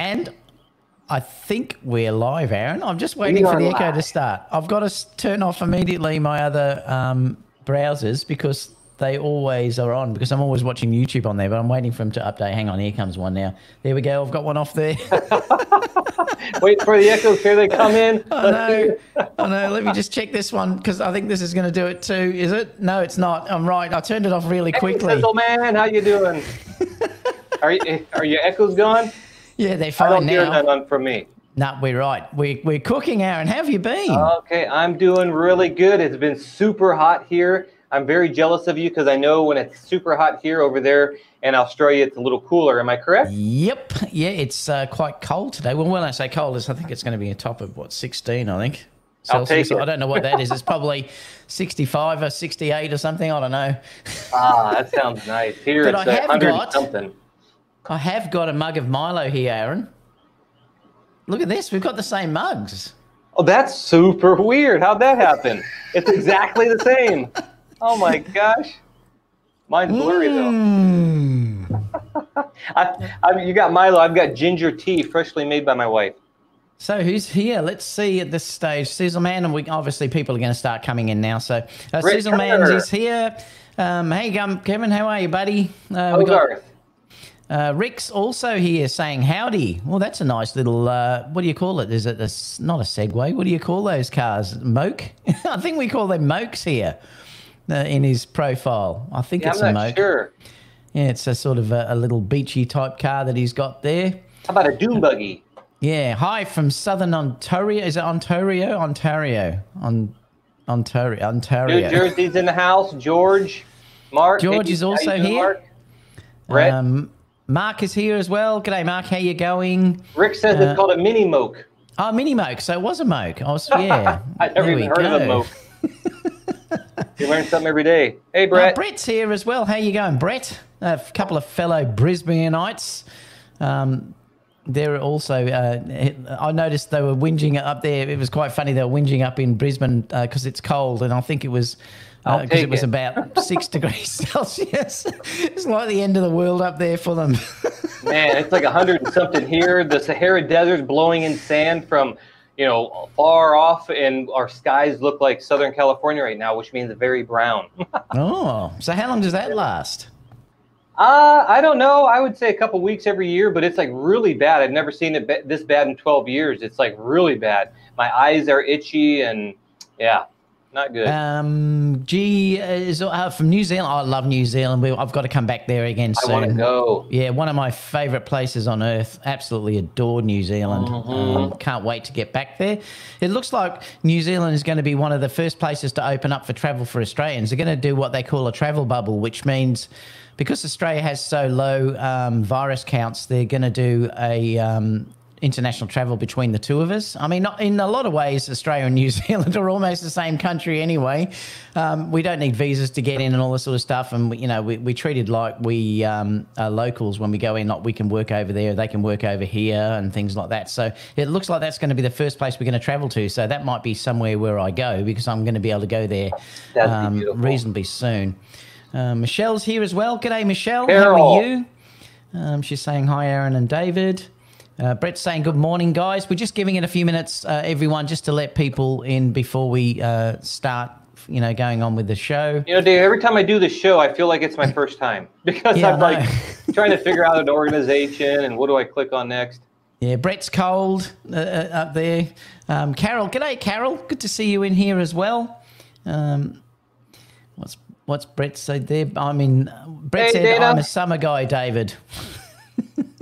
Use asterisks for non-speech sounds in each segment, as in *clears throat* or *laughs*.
And I think we're live, Aaron. I'm just waiting for the live. echo to start. I've got to turn off immediately my other um, browsers because they always are on because I'm always watching YouTube on there, but I'm waiting for them to update. Hang on, here comes one now. There we go. I've got one off there. *laughs* Wait for the echoes. Here *laughs* they come in. I know. I know. Let me just check this one because I think this is going to do it too. Is it? No, it's not. I'm right. I turned it off really quickly. Hey, Sizzle man, how you doing? *laughs* are you, are your echoes gone? Yeah, they're fine I don't now. hear none from me. No, we're right. We, we're cooking, Aaron. How have you been? Okay, I'm doing really good. It's been super hot here. I'm very jealous of you because I know when it's super hot here over there in Australia, it's a little cooler. Am I correct? Yep. Yeah, it's uh, quite cold today. Well, when I say cold, I think it's going to be a top of what 16. I think. Celsius. I don't know what that is. It's probably 65 or 68 or something. I don't know. ah, that sounds nice. Here but it's I have 100 got, something. I have got a mug of Milo here, Aaron. Look at this. We've got the same mugs. Oh, that's super weird. How'd that happen? it's *laughs* exactly the same. Oh my gosh. Mine's blurry mm. though. *laughs* I, I, you got Milo. I've got ginger tea, freshly made by my wife. So who's here? Let's see at this stage. Sizzle Man, and we obviously people are going to start coming in now. So uh, Sizzle Man is here. Um, hey, Kevin, how are you, buddy? Uh, we got uh, Rick's also here saying howdy. Well, that's a nice little. Uh, what do you call it? Is it a, not a Segway? What do you call those cars? Moke? *laughs* I think we call them Mokes here uh, in his profile. I think yeah, it's I'm a Moke. Sure. Yeah, it's a sort of a, a, little beachy type car that he's got there. How about a dune buggy? Yeah. Hi from Southern Ontario. Is it Ontario? Ontario. On Ontario. Ontario. New Jersey's in the house. George. Mark. George is also here. Mark? Brett. Um, Mark is here as well. G'day, Mark. How you going? Rick says uh, it's called a mini moke. Oh, mini moke. So it was a moke. I was, *laughs* yeah. I never even heard go. of a moke. *laughs* you learn something every day. Hey, Brett. Uh, Brett's here as well. How you going, Brett? A couple of fellow Brisbaneites. Um, they're also. Uh, I noticed they were whinging up there. It was quite funny. They were whinging up in Brisbane because uh, it's cold, and I think it was because uh, it was it. about six *laughs* degrees Celsius. it's like the end of the world up there for them. *laughs* Man, it's like a hundred and something here. The Sahara Desert's blowing in sand from you know, far off, and our skies look like Southern California right now, which means very brown. *laughs* oh, so how long does that last? Uh, I don't know. I would say a couple weeks every year, but it's like really bad. I've never seen it this bad in 12 years. It's like really bad. My eyes are itchy, and yeah, not good. Um, G is uh, from New Zealand. I love New Zealand. We, I've got to come back there again soon. I want to go. Yeah, one of my favorite places on earth. Absolutely adore New Zealand. Mm-hmm. Um, can't wait to get back there. It looks like New Zealand is going to be one of the first places to open up for travel for Australians. They're going to do what they call a travel bubble, which means because Australia has so low um, virus counts, they're going to do a um, international travel between the two of us. I mean, in a lot of ways, Australia and New *laughs* Zealand are almost the same country anyway. Um, we don't need visas to get in and all this sort of stuff. And, we, you know, we, we treated like we um, are locals when we go in, like we can work over there, they can work over here and things like that. So it looks like that's going to be the first place we're going to travel to. So that might be somewhere where I go because I'm going to be able to go there um, reasonably soon. Uh, Michelle's here as well. G'day, Michelle. Carol. How are you? Um, she's saying hi, Aaron and David. Uh, Brett's saying good morning, guys. We're just giving it a few minutes, uh, everyone, just to let people in before we uh, start. You know, going on with the show. You know, Dave. Every time I do the show, I feel like it's my first time *laughs* because yeah, I'm like *laughs* trying to figure out an organization and what do I click on next. Yeah, Brett's cold uh, uh, up there. Um, Carol, g'day, Carol. Good to see you in here as well. Um, what's what's Brett said there? I mean, Brett hey, said I'm a summer guy, David. *laughs*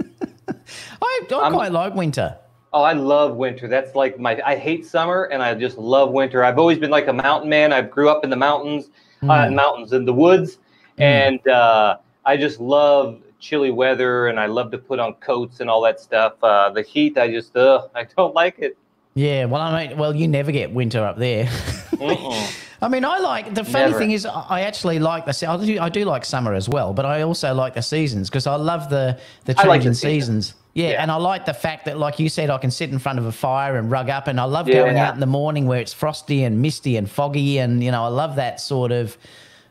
I, I quite like winter. Oh, I love winter. That's like my. I hate summer, and I just love winter. I've always been like a mountain man. I grew up in the mountains, mm. uh, hmm. mountains in the woods, mm. and uh, I just love chilly weather, and I love to put on coats and all that stuff. Uh, the heat, I just, uh, I don't *laughs* like it. Yeah, well, I mean, well, you never get winter up there. Uh-uh. *laughs* I mean, I like the funny Never. thing is, I actually like the. I do, I do like summer as well, but I also like the seasons because I love the the changing like seasons. seasons. Yeah, yeah, and I like the fact that, like you said, I can sit in front of a fire and rug up, and I love yeah. going out in the morning where it's frosty and misty and foggy, and you know, I love that sort of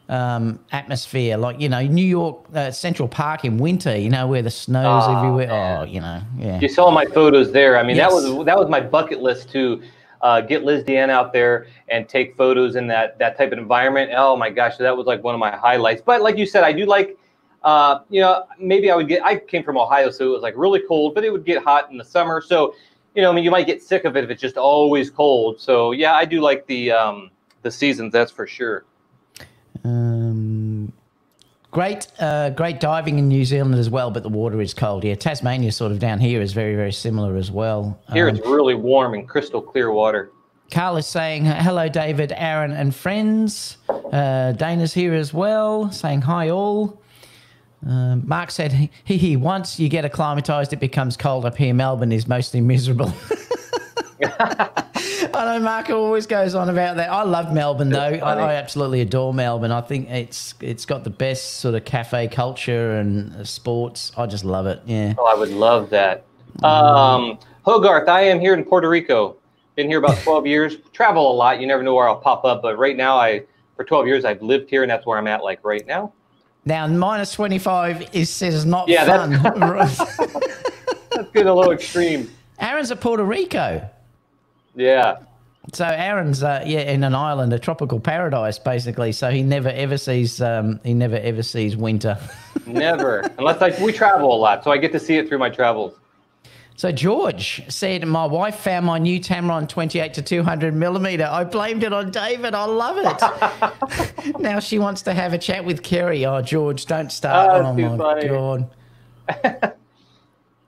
um, atmosphere, like you know New York uh, Central Park in winter. You know where the snow's oh, everywhere. Man. Oh, you know, yeah. You saw my photos there. I mean, yes. that was that was my bucket list to uh, get Liz Deanne out there and take photos in that that type of environment. Oh my gosh, that was like one of my highlights. But like you said, I do like. Uh, you know, maybe I would get. I came from Ohio, so it was like really cold, but it would get hot in the summer. So, you know, I mean, you might get sick of it if it's just always cold. So, yeah, I do like the um, the seasons. That's for sure. Um, great, uh, great diving in New Zealand as well, but the water is cold. Yeah, Tasmania, sort of down here, is very, very similar as well. Here um, it's really warm and crystal clear water. Carl is saying hello, David, Aaron, and friends. Uh, Dana's here as well, saying hi all. Um, Mark said, "He he. Once you get acclimatized, it becomes cold up here. Melbourne is mostly miserable." *laughs* *laughs* I know Mark always goes on about that. I love Melbourne though. I, I, absolutely adore Melbourne. I think it's it's got the best sort of cafe culture and sports. I just love it. Yeah. Oh, I would love that. Um, Hogarth, I am here in Puerto Rico. Been here about 12 years. Travel a lot. You never know where I'll pop up, but right now I for 12 years I've lived here and that's where I'm at like right now. Now minus 25 is says not yeah, fun. That's, *laughs* *laughs* that's good. A little extreme. Aaron's at Puerto Rico. Yeah. So Aaron's uh, yeah in an island, a tropical paradise, basically. So he never ever sees um, he never ever sees winter. *laughs* never, unless like we travel a lot, so I get to see it through my travels. So George said, "My wife found my new Tamron 28 to 200 millimeter. I blamed it on David. I love it. *laughs* now she wants to have a chat with Kerry. Oh, George, don't start. Oh, oh my funny. god, *laughs*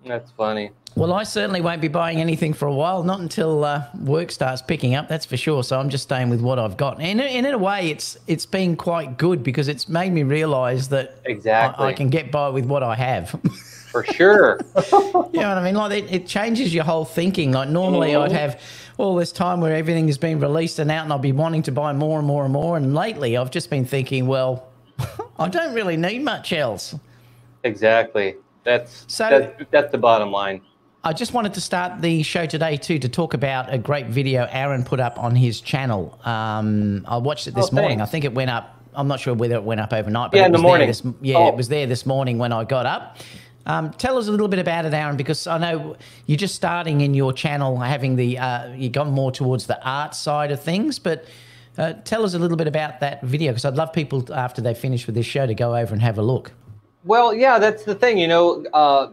that's funny. Well, I certainly won't be buying anything for a while, not until uh, work starts picking up. That's for sure. So I'm just staying with what I've got, and, and in a way, it's it's been quite good because it's made me realise that exactly I, I, can get by with what I have. *laughs* for sure. *laughs* you know what I mean? Like it, it changes your whole thinking. Like normally, mm-hmm. I'd have all this time where everything has been released and out, and I'll be wanting to buy more and more and more. And lately, I've just been thinking, well, *laughs* I don't really need much else. Exactly. That's so. That's, that's the bottom line. I just wanted to start the show today too to talk about a great video Aaron put up on his channel. Um, I watched it this oh, morning. I think it went up. I'm not sure whether it went up overnight, but yeah, in the morning. This, yeah, oh. it was there this morning when I got up. Um, tell us a little bit about it, Aaron, because I know you're just starting in your channel, having the uh, you've gone more towards the art side of things. But uh, tell us a little bit about that video, because I'd love people after they finish with this show to go over and have a look. Well, yeah, that's the thing. You know, uh,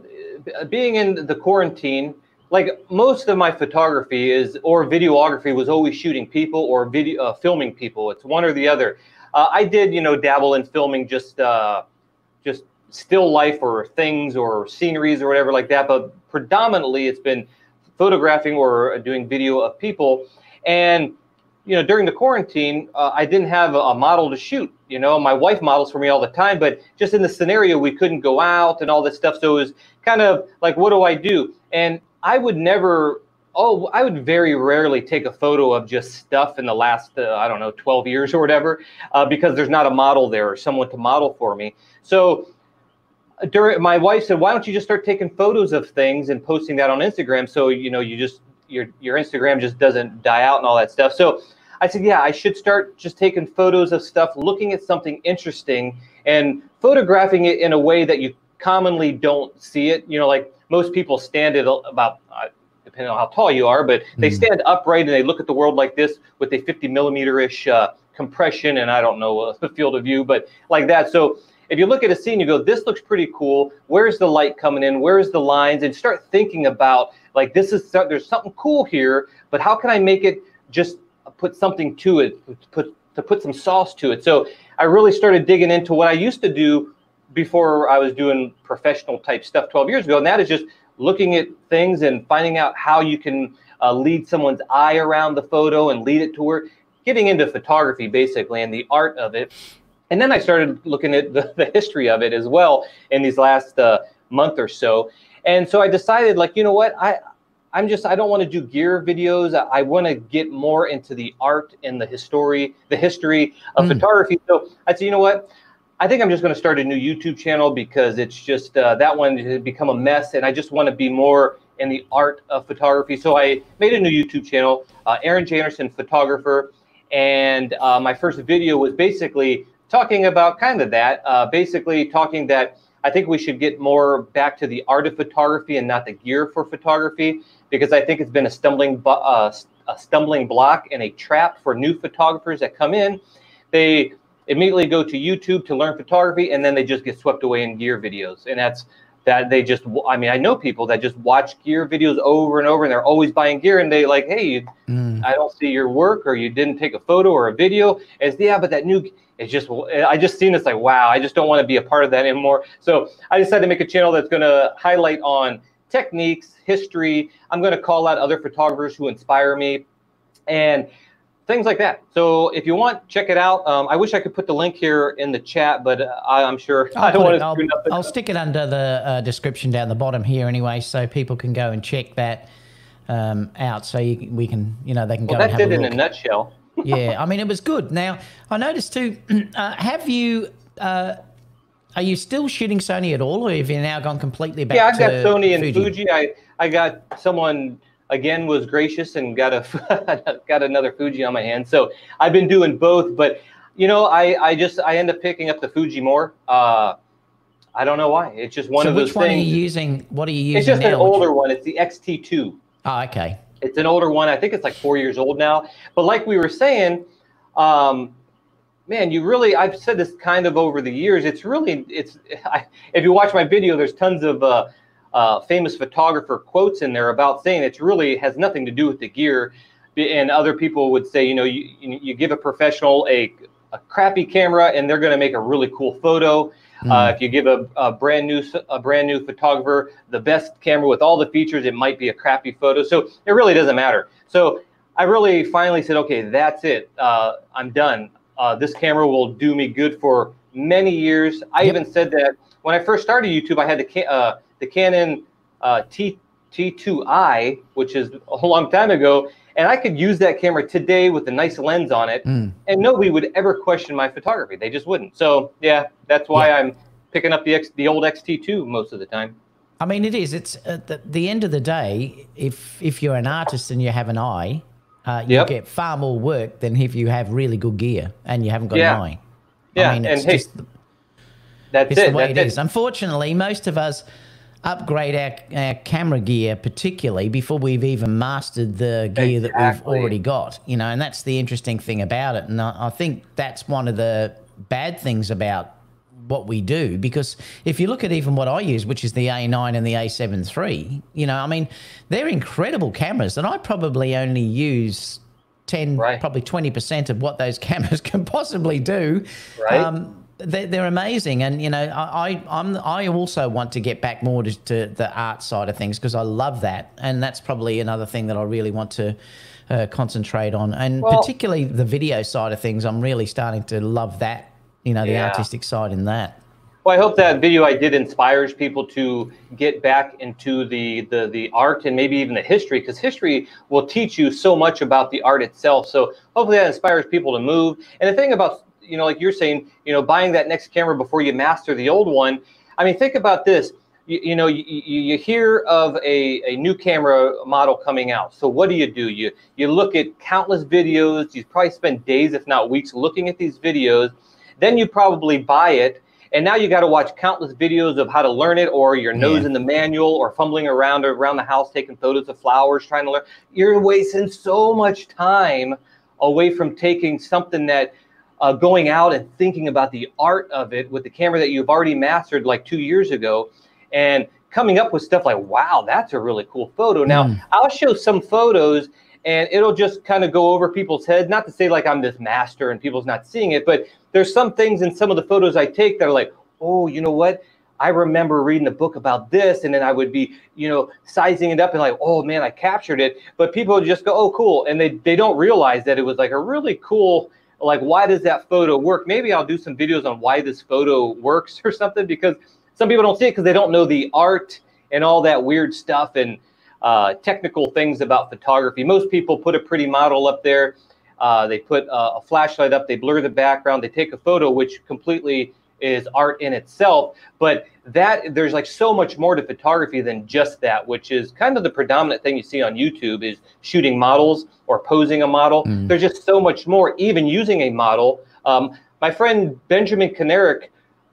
being in the quarantine, like most of my photography is or videography was always shooting people or video uh, filming people. It's one or the other. Uh, I did, you know, dabble in filming just uh, just still life or things or sceneries or whatever like that. But predominantly, it's been photographing or doing video of people. And you know, during the quarantine, uh, I didn't have a, a, model to shoot. You know, my wife models for me all the time, but just in the scenario, we couldn't go out and all this stuff. So it was kind of like, what do I do? And I would never, oh, I would very rarely take a photo of just stuff in the last, uh, I don't know, 12 years or whatever, uh, because there's not a model there or someone to model for me. So uh, during, my wife said, why don't you just start taking photos of things and posting that on Instagram? So, you know, you just, your, your Instagram just doesn't die out and all that stuff. So I said, yeah, I should start just taking photos of stuff, looking at something interesting and photographing it in a way that you commonly don't see it. You know, like most people stand at about, uh, depending on how tall you are, but they hmm. stand upright and they look at the world like this with a 50 millimeter ish uh, compression and I don't know uh, *laughs* the field of view, but like that. So if you look at a scene, you go, this looks pretty cool. Where's the light coming in? Where's the lines? And start thinking about like this is there's something cool here, but how can I make it just put something to it, put to put some sauce to it. So I really started digging into what I used to do before I was doing professional type stuff 12 years ago, and that is just looking at things and finding out how you can uh, lead someone's eye around the photo and lead it to where getting into photography basically and the art of it. And then I started looking at the, the history of it as well in these last uh, month or so. And so I decided, like, you know what, I I'm just I don't want to do gear videos. I, I want to get more into the art and the history, the history of mm. photography. So I said, you know what? I think I'm just going to start a new YouTube channel because it's just uh, that one has become a mess, and I just want to be more in the art of photography. So I made a new YouTube channel, uh, Aaron J. Anderson Photographer, and uh, my first video was basically talking about kind of that. Uh, basically, talking that I think we should get more back to the art of photography and not the gear for photography because I think it's been a stumbling uh, a stumbling block and a trap for new photographers that come in. They immediately go to YouTube to learn photography and then they just get swept away in gear videos. And that's that they just I mean I know people that just watch gear videos over and over and they're always buying gear and they like hey mm. I don't see your work or you didn't take a photo or a video as yeah but that new it's just I just seen this like wow I just don't want to be a part of that anymore so I decided to make a channel that's going to highlight on techniques history I'm going to call out other photographers who inspire me and things like that. So if you want, check it out. Um, I wish I could put the link here in the chat, but uh, I, am sure I'll *laughs* I do not want to I'll, nothing. I'll stick it under the uh, description down the bottom here anyway, so people can go and check that um, out. So you, we can, you know, they can well, go. That's it in a nutshell. Yeah, I mean, it was good. Now I noticed too. *clears throat* Uh, have you? Uh, are you still shooting Sony at all, or have you now gone completely back? Yeah, I've got Sony and Fuji. Fuji. I I got someone again was gracious and got a *laughs* got another Fuji on my hand. So I've been doing both, but you know, I I just I end up picking up the Fuji more. Uh, I don't know why. It's just one so of those things. which one are you using? What are you using? It's just now? an older one. It's the XT2. Oh, okay. It's an older one. I think it's like four years old now. But like we were saying, um, man, you really I've said this kind of over the years. It's really it's I, if you watch my video, there's tons of uh, uh, famous photographer quotes in there about saying it's really has nothing to do with the gear. And other people would say, you know, you, you give a professional a, a crappy camera and they're going to make a really cool photo. Mm. Uh, if you give a, a, brand new a brand new photographer the best camera with all the features, it might be a crappy photo. So it really doesn't matter. So I really finally said, okay, that's it. Uh, I'm done. Uh, this camera will do me good for many years. I yep. even said that when I first started YouTube, I had the uh, the Canon uh, T T2i, which is a long time ago, and I could use that camera today with a nice lens on it, mm. and nobody would ever question my photography. They just wouldn't. So yeah, that's why yeah. I'm picking up the X, the old XT2 most of the time. I mean, it is. It's at the, the end of the day. If if you're an artist and you have an eye, uh, you yep. get far more work than if you have really good gear and you haven't got yeah. an eye. Yeah, I mean, it's and just hey, that's it's it. the way that's it is. Unfortunately, most of us upgrade our, our camera gear particularly before we've even mastered the gear exactly. that we've already got you know and that's the interesting thing about it and I, I think that's one of the bad things about what we do because if you look at even what I use, which is the A9 and the A7 III, you know, I mean, they're incredible cameras, and I probably only use 10, right. probably 20% of what those *laughs* cameras can possibly do. Right. Um, they're, they're amazing, and you know, I I'm I also want to get back more to, to the art side of things because I love that, and that's probably another thing that I really want to uh, concentrate on, and well, particularly the video side of things. I'm really starting to love that, you know, the yeah. artistic side in that. Well, I hope that video I did inspires people to get back into the the, the art and maybe even the history, because history will teach you so much about the art itself. So hopefully that inspires people to move. And the thing about you know, like you're saying, you know, buying that next camera before you master the old one. I mean, think about this. You, you know, you, you hear of a, a new camera model coming out. So what do you do? You you look at countless videos. You probably spend days, if not weeks, looking at these videos. Then you probably buy it, and now you got to watch countless videos of how to learn it, or your nose yeah. in the manual, or fumbling around around the house taking photos of flowers, trying to learn. You're wasting so much time away from taking something that uh, going out and thinking about the art of it with the camera that you've already mastered like two years ago and coming up with stuff like, wow, that's a really cool photo. Now, mm. I'll show some photos and it'll just kind of go over people's heads. Not to say like I'm this master and people's not seeing it, but there's some things in some of the photos I take that are like, oh, you know what? I remember reading a book about this, and then I would be, you know, sizing it up and like, oh man, I captured it. But people would just go, oh, cool, and they they don't realize that it was like a really cool like why does that photo work? Maybe i'll do some videos on why this photo works *laughs* or something because some people don't see it because they don't know the art and all that weird stuff and uh, technical things about photography. Most people put a pretty model up there. Uh, they put a flashlight up they blur the background they take a photo which completely is art in itself but that there's like so much more to photography than just that which is kind of the predominant thing you see on youtube is shooting models or posing a model mm. there's just so much more even using a model um, my friend Benjamin Kanarek,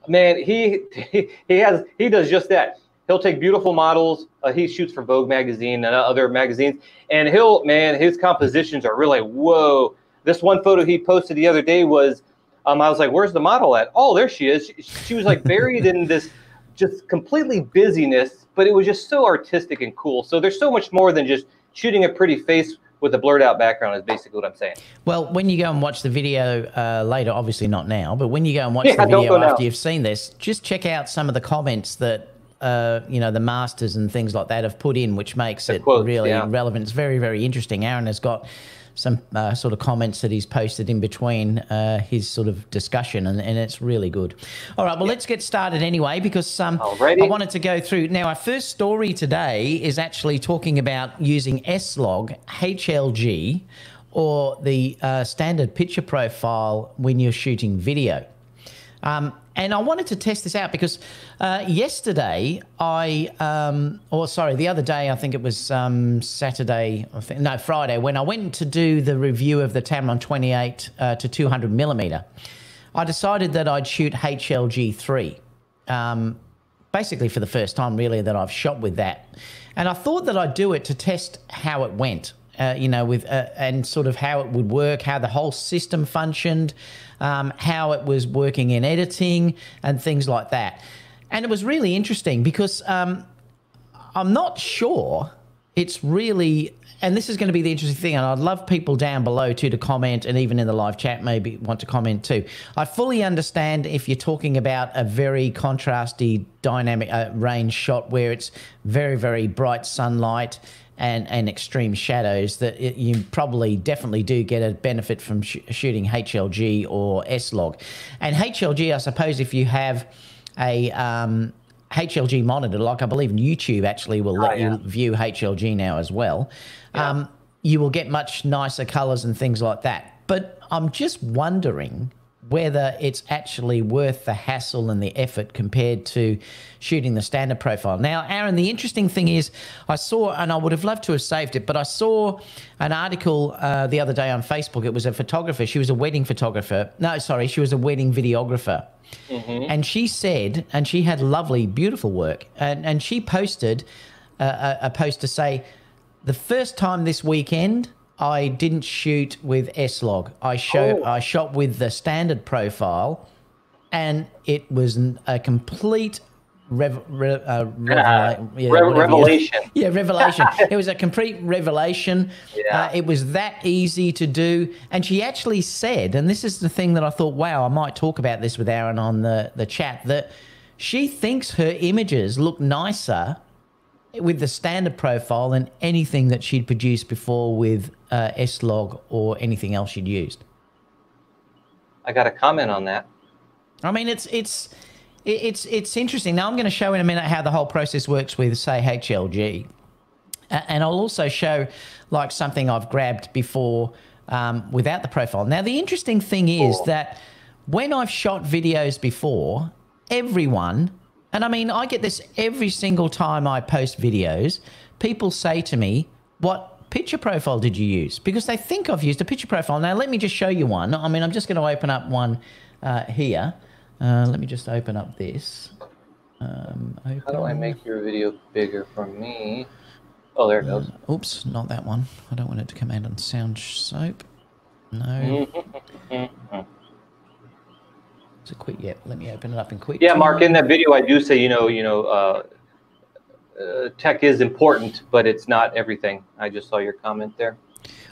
man, he, he *laughs* he has he does just that. He'll take beautiful models. Uh, he shoots for Vogue magazine and other magazines, and he'll man, his compositions are really whoa. This one photo he posted the other day was, um, I was like, "Where's the model at?" Oh, there she is. She, she was like *laughs* buried in this just completely busyness, but it was just so artistic and cool. So there's so much more than just shooting a pretty face with a blurred out background is basically what I'm saying. Well, when you go and watch the video uh, later, obviously not now, but when you go and watch yeah, the video after now. you've seen this, just check out some of the comments that uh, you know the masters and things like that have put in, which makes the it quotes, really yeah. relevant. It's very very interesting. Aaron has got some uh, sort of comments that he's posted in between uh, his sort of discussion, and, and it's really good. All right, well, let's get started anyway because um, I wanted to go through. Now, our first story today is actually talking about using S-Log, HLG, or the uh, standard picture profile when you're shooting video. Um, and I wanted to test this out because uh, yesterday I, um, or sorry, the other day I think it was um, Saturday, think, no Friday, when I went to do the review of the Tamron 28 uh, to 200 millimeter, I decided that I'd shoot HLG three, um, basically for the first time really that I've shot with that, and I thought that I'd do it to test how it went. Uh, you know, with uh, and sort of how it would work, how the whole system functioned, um, how it was working in editing, and things like that. And it was really interesting because um, I'm not sure it's really, and this is going to be the interesting thing, and I'd love people down below too to comment, and even in the live chat maybe want to comment too. I fully understand if you're talking about a very contrasty dynamic uh, range shot where it's very, very bright sunlight and, and extreme shadows that it, you probably definitely do get a benefit from sh shooting HLG or S-Log. And HLG, I suppose if you have a um, HLG monitor, like I believe YouTube actually will let oh, yeah. you view HLG now as well, yeah. um, you will get much nicer colors and things like that. But I'm just wondering whether it's actually worth the hassle and the effort compared to shooting the standard profile. Now, Aaron, the interesting thing is, I saw, and I would have loved to have saved it, but I saw an article uh, the other day on Facebook. It was a photographer. She was a wedding photographer. No, sorry, she was a wedding videographer. Mm-hmm. And she said, and she had lovely, beautiful work, and, and she posted a, a post to say, the first time this weekend, I didn't shoot with S-Log. I show oh. I shot with the standard profile, and it was a complete rev, re, uh, *laughs* revela- yeah, revelation. *laughs* yeah, revelation. *laughs* it was a complete revelation. Yeah. Uh, it was that easy to do. And she actually said, and this is the thing that I thought, wow, I might talk about this with Aaron on the, the chat, that she thinks her images look nicer with the standard profile than anything that she'd produced before with uh, S-Log or anything else she'd used. I got a comment on that. I mean, it's it's it's it's interesting. Now I'm going to show in a minute how the whole process works with, say, HLG, and I'll also show like something I've grabbed before um, without the profile. Now the interesting thing is cool. that when I've shot videos before, everyone, and I mean I get this every single time I post videos, people say to me, "What picture profile did you use? Because they think I've used a picture profile. Now, let me just show you one. I mean, I'm just going to open up one uh, here. Uh, let me just open up this. Um, open. How do I make your video bigger for me? Oh, there it goes. Uh, oops, not that one. I don't want it to come out on SoundSoap. No. *laughs* Is it quick? Yeah, let me open it up in quick. Yeah, Mark, in that video, I do say, you know, you know, uh, uh, tech is important, but it's not everything. I just saw your comment there.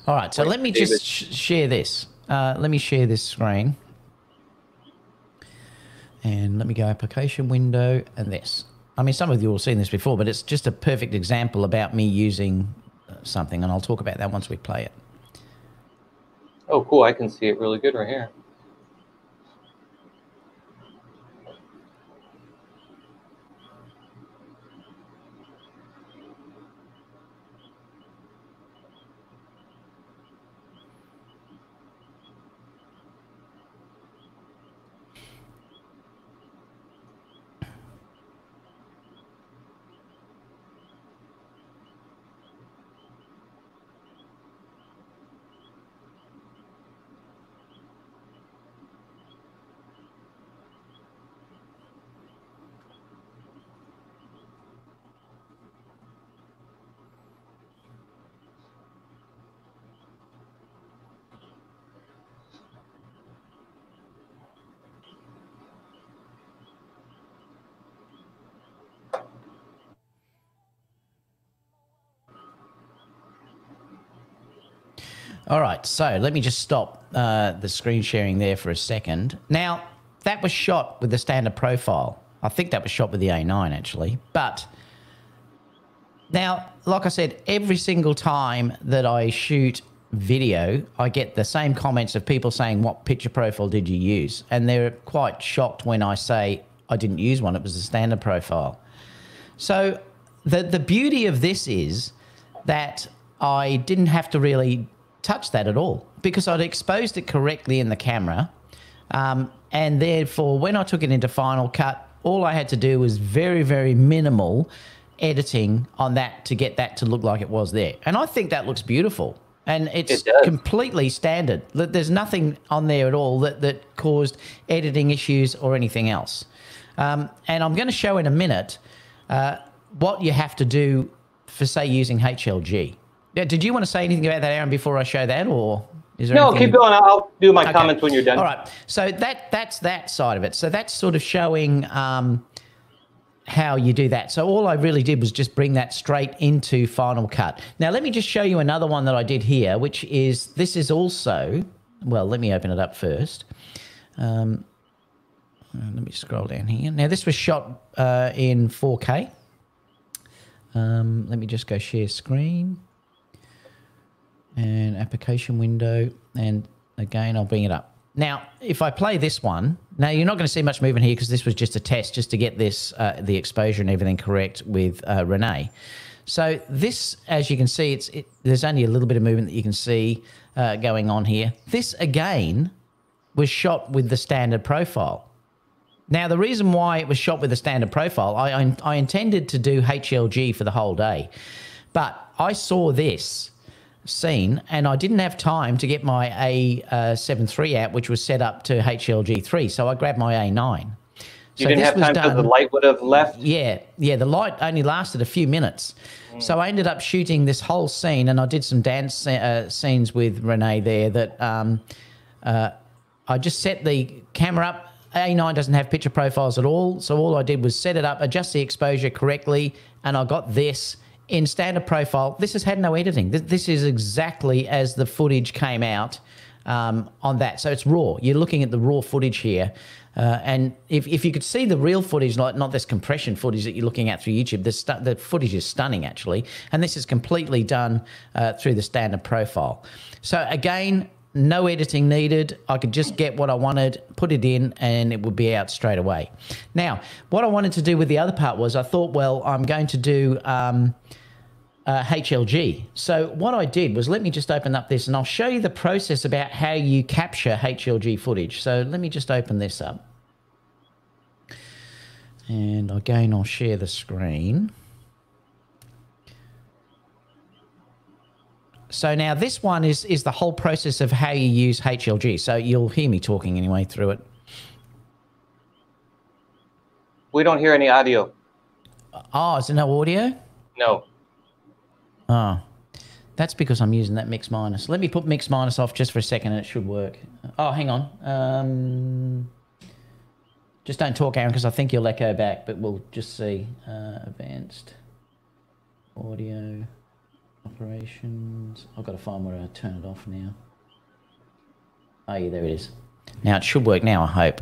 All right, so let me David. just sh share this. Uh, let me share this screen. And let me go application window and this. I mean, some of you will have seen this before, but it's just a perfect example about me using uh, something, and I'll talk about that once we play it. Oh, cool. I can see it really good right here. All right, so let me just stop uh, the screen sharing there for a second. Now, that was shot with the standard profile. I think that was shot with the A9 actually. But now, like I said, every single time that I shoot video, I get the same comments of people saying, What picture profile did you use? And they're quite shocked when I say I didn't use one, it was the standard profile. So, the, the beauty of this is that I didn't have to really touch that at all because I'd exposed it correctly in the camera. Um, and therefore, when I took it into Final Cut, all I had to do was very, very minimal editing on that to get that to look like it was there. And I think that looks beautiful. And it's It completely standard. There's nothing on there at all that, that caused editing issues or anything else. Um, and I'm going to show in a minute uh, what you have to do for, say, using HLG. Yeah, did you want to say anything about that, Aaron, before I show that, or is there No, anything keep going. I'll do my Okay. comments when you're done. All right. So that that's that side of it. So that's sort of showing um, how you do that. So all I really did was just bring that straight into Final Cut. Now let me just show you another one that I did here, which is this is also well. Let me open it up first. Um, uh, let me scroll down here. Now this was shot uh, in 4K. Um, let me just go share screen and application window. And again, I'll bring it up. Now, if I play this one, now you're not going to see much movement here because this was just a test just to get this, uh, the exposure and everything correct with uh, Renee. So this, as you can see, it's it, there's only a little bit of movement that you can see uh, going on here. This again was shot with the standard profile. Now, the reason why it was shot with a standard profile, I, I, I intended to do HLG for the whole day, but I saw this scene and I didn't have time to get my A73 out, which was set up to HLG3. So I grabbed my A9. You didn't this have was time because the light would have left. yeah, yeah. The light only lasted a few minutes, so I ended up shooting this whole scene, and I did some dance uh, scenes with Renee there. That um, uh, I just set the camera up. A9 doesn't have picture profiles at all, so all I did was set it up, adjust the exposure correctly, and I got this in standard profile. This has had no editing. This, is exactly as the footage came out um, on that. So it's raw. You're looking at the raw footage here. Uh, and if, if you could see the real footage, not, not this compression footage that you're looking at through YouTube, the, stu- the footage is stunning actually. And this is completely done uh, through the standard profile. So again, no editing needed. I could just get what I wanted, put it in, and it would be out straight away. Now, what I wanted to do with the other part was I thought, well, I'm going to do. Um, uh, HLG. So what I did was let me just open up this and I'll show you the process about how you capture HLG footage. So let me just open this up. And again, I'll share the screen. So now this one is, is the whole process of how you use HLG. So you'll hear me talking anyway through it. We don't hear any audio. Oh, is there no audio? No. Oh, that's because I'm using that mix minus. Let me put mix minus off just for a second and it should work. Oh, hang on. Um, just don't talk, Aaron, because I think you'll echo back, but we'll just see. Uh, advanced audio operations. I've got to find where I turn it off now. Oh, yeah, there it is. Now it should work now, I hope.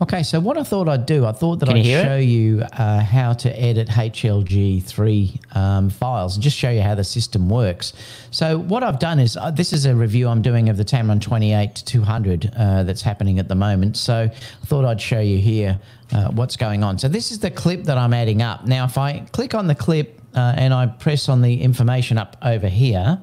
Okay, so what I thought I'd do, I thought that Can I'd it? show you uh, how to edit HLG3 um, files and just show you how the system works. So what I've done is, uh, this is a review I'm doing of the Tamron 28 to 200 uh, that's happening at the moment. So I thought I'd show you here uh, what's going on. So this is the clip that I'm adding up. Now, if I click on the clip uh, and I press on the information up over here,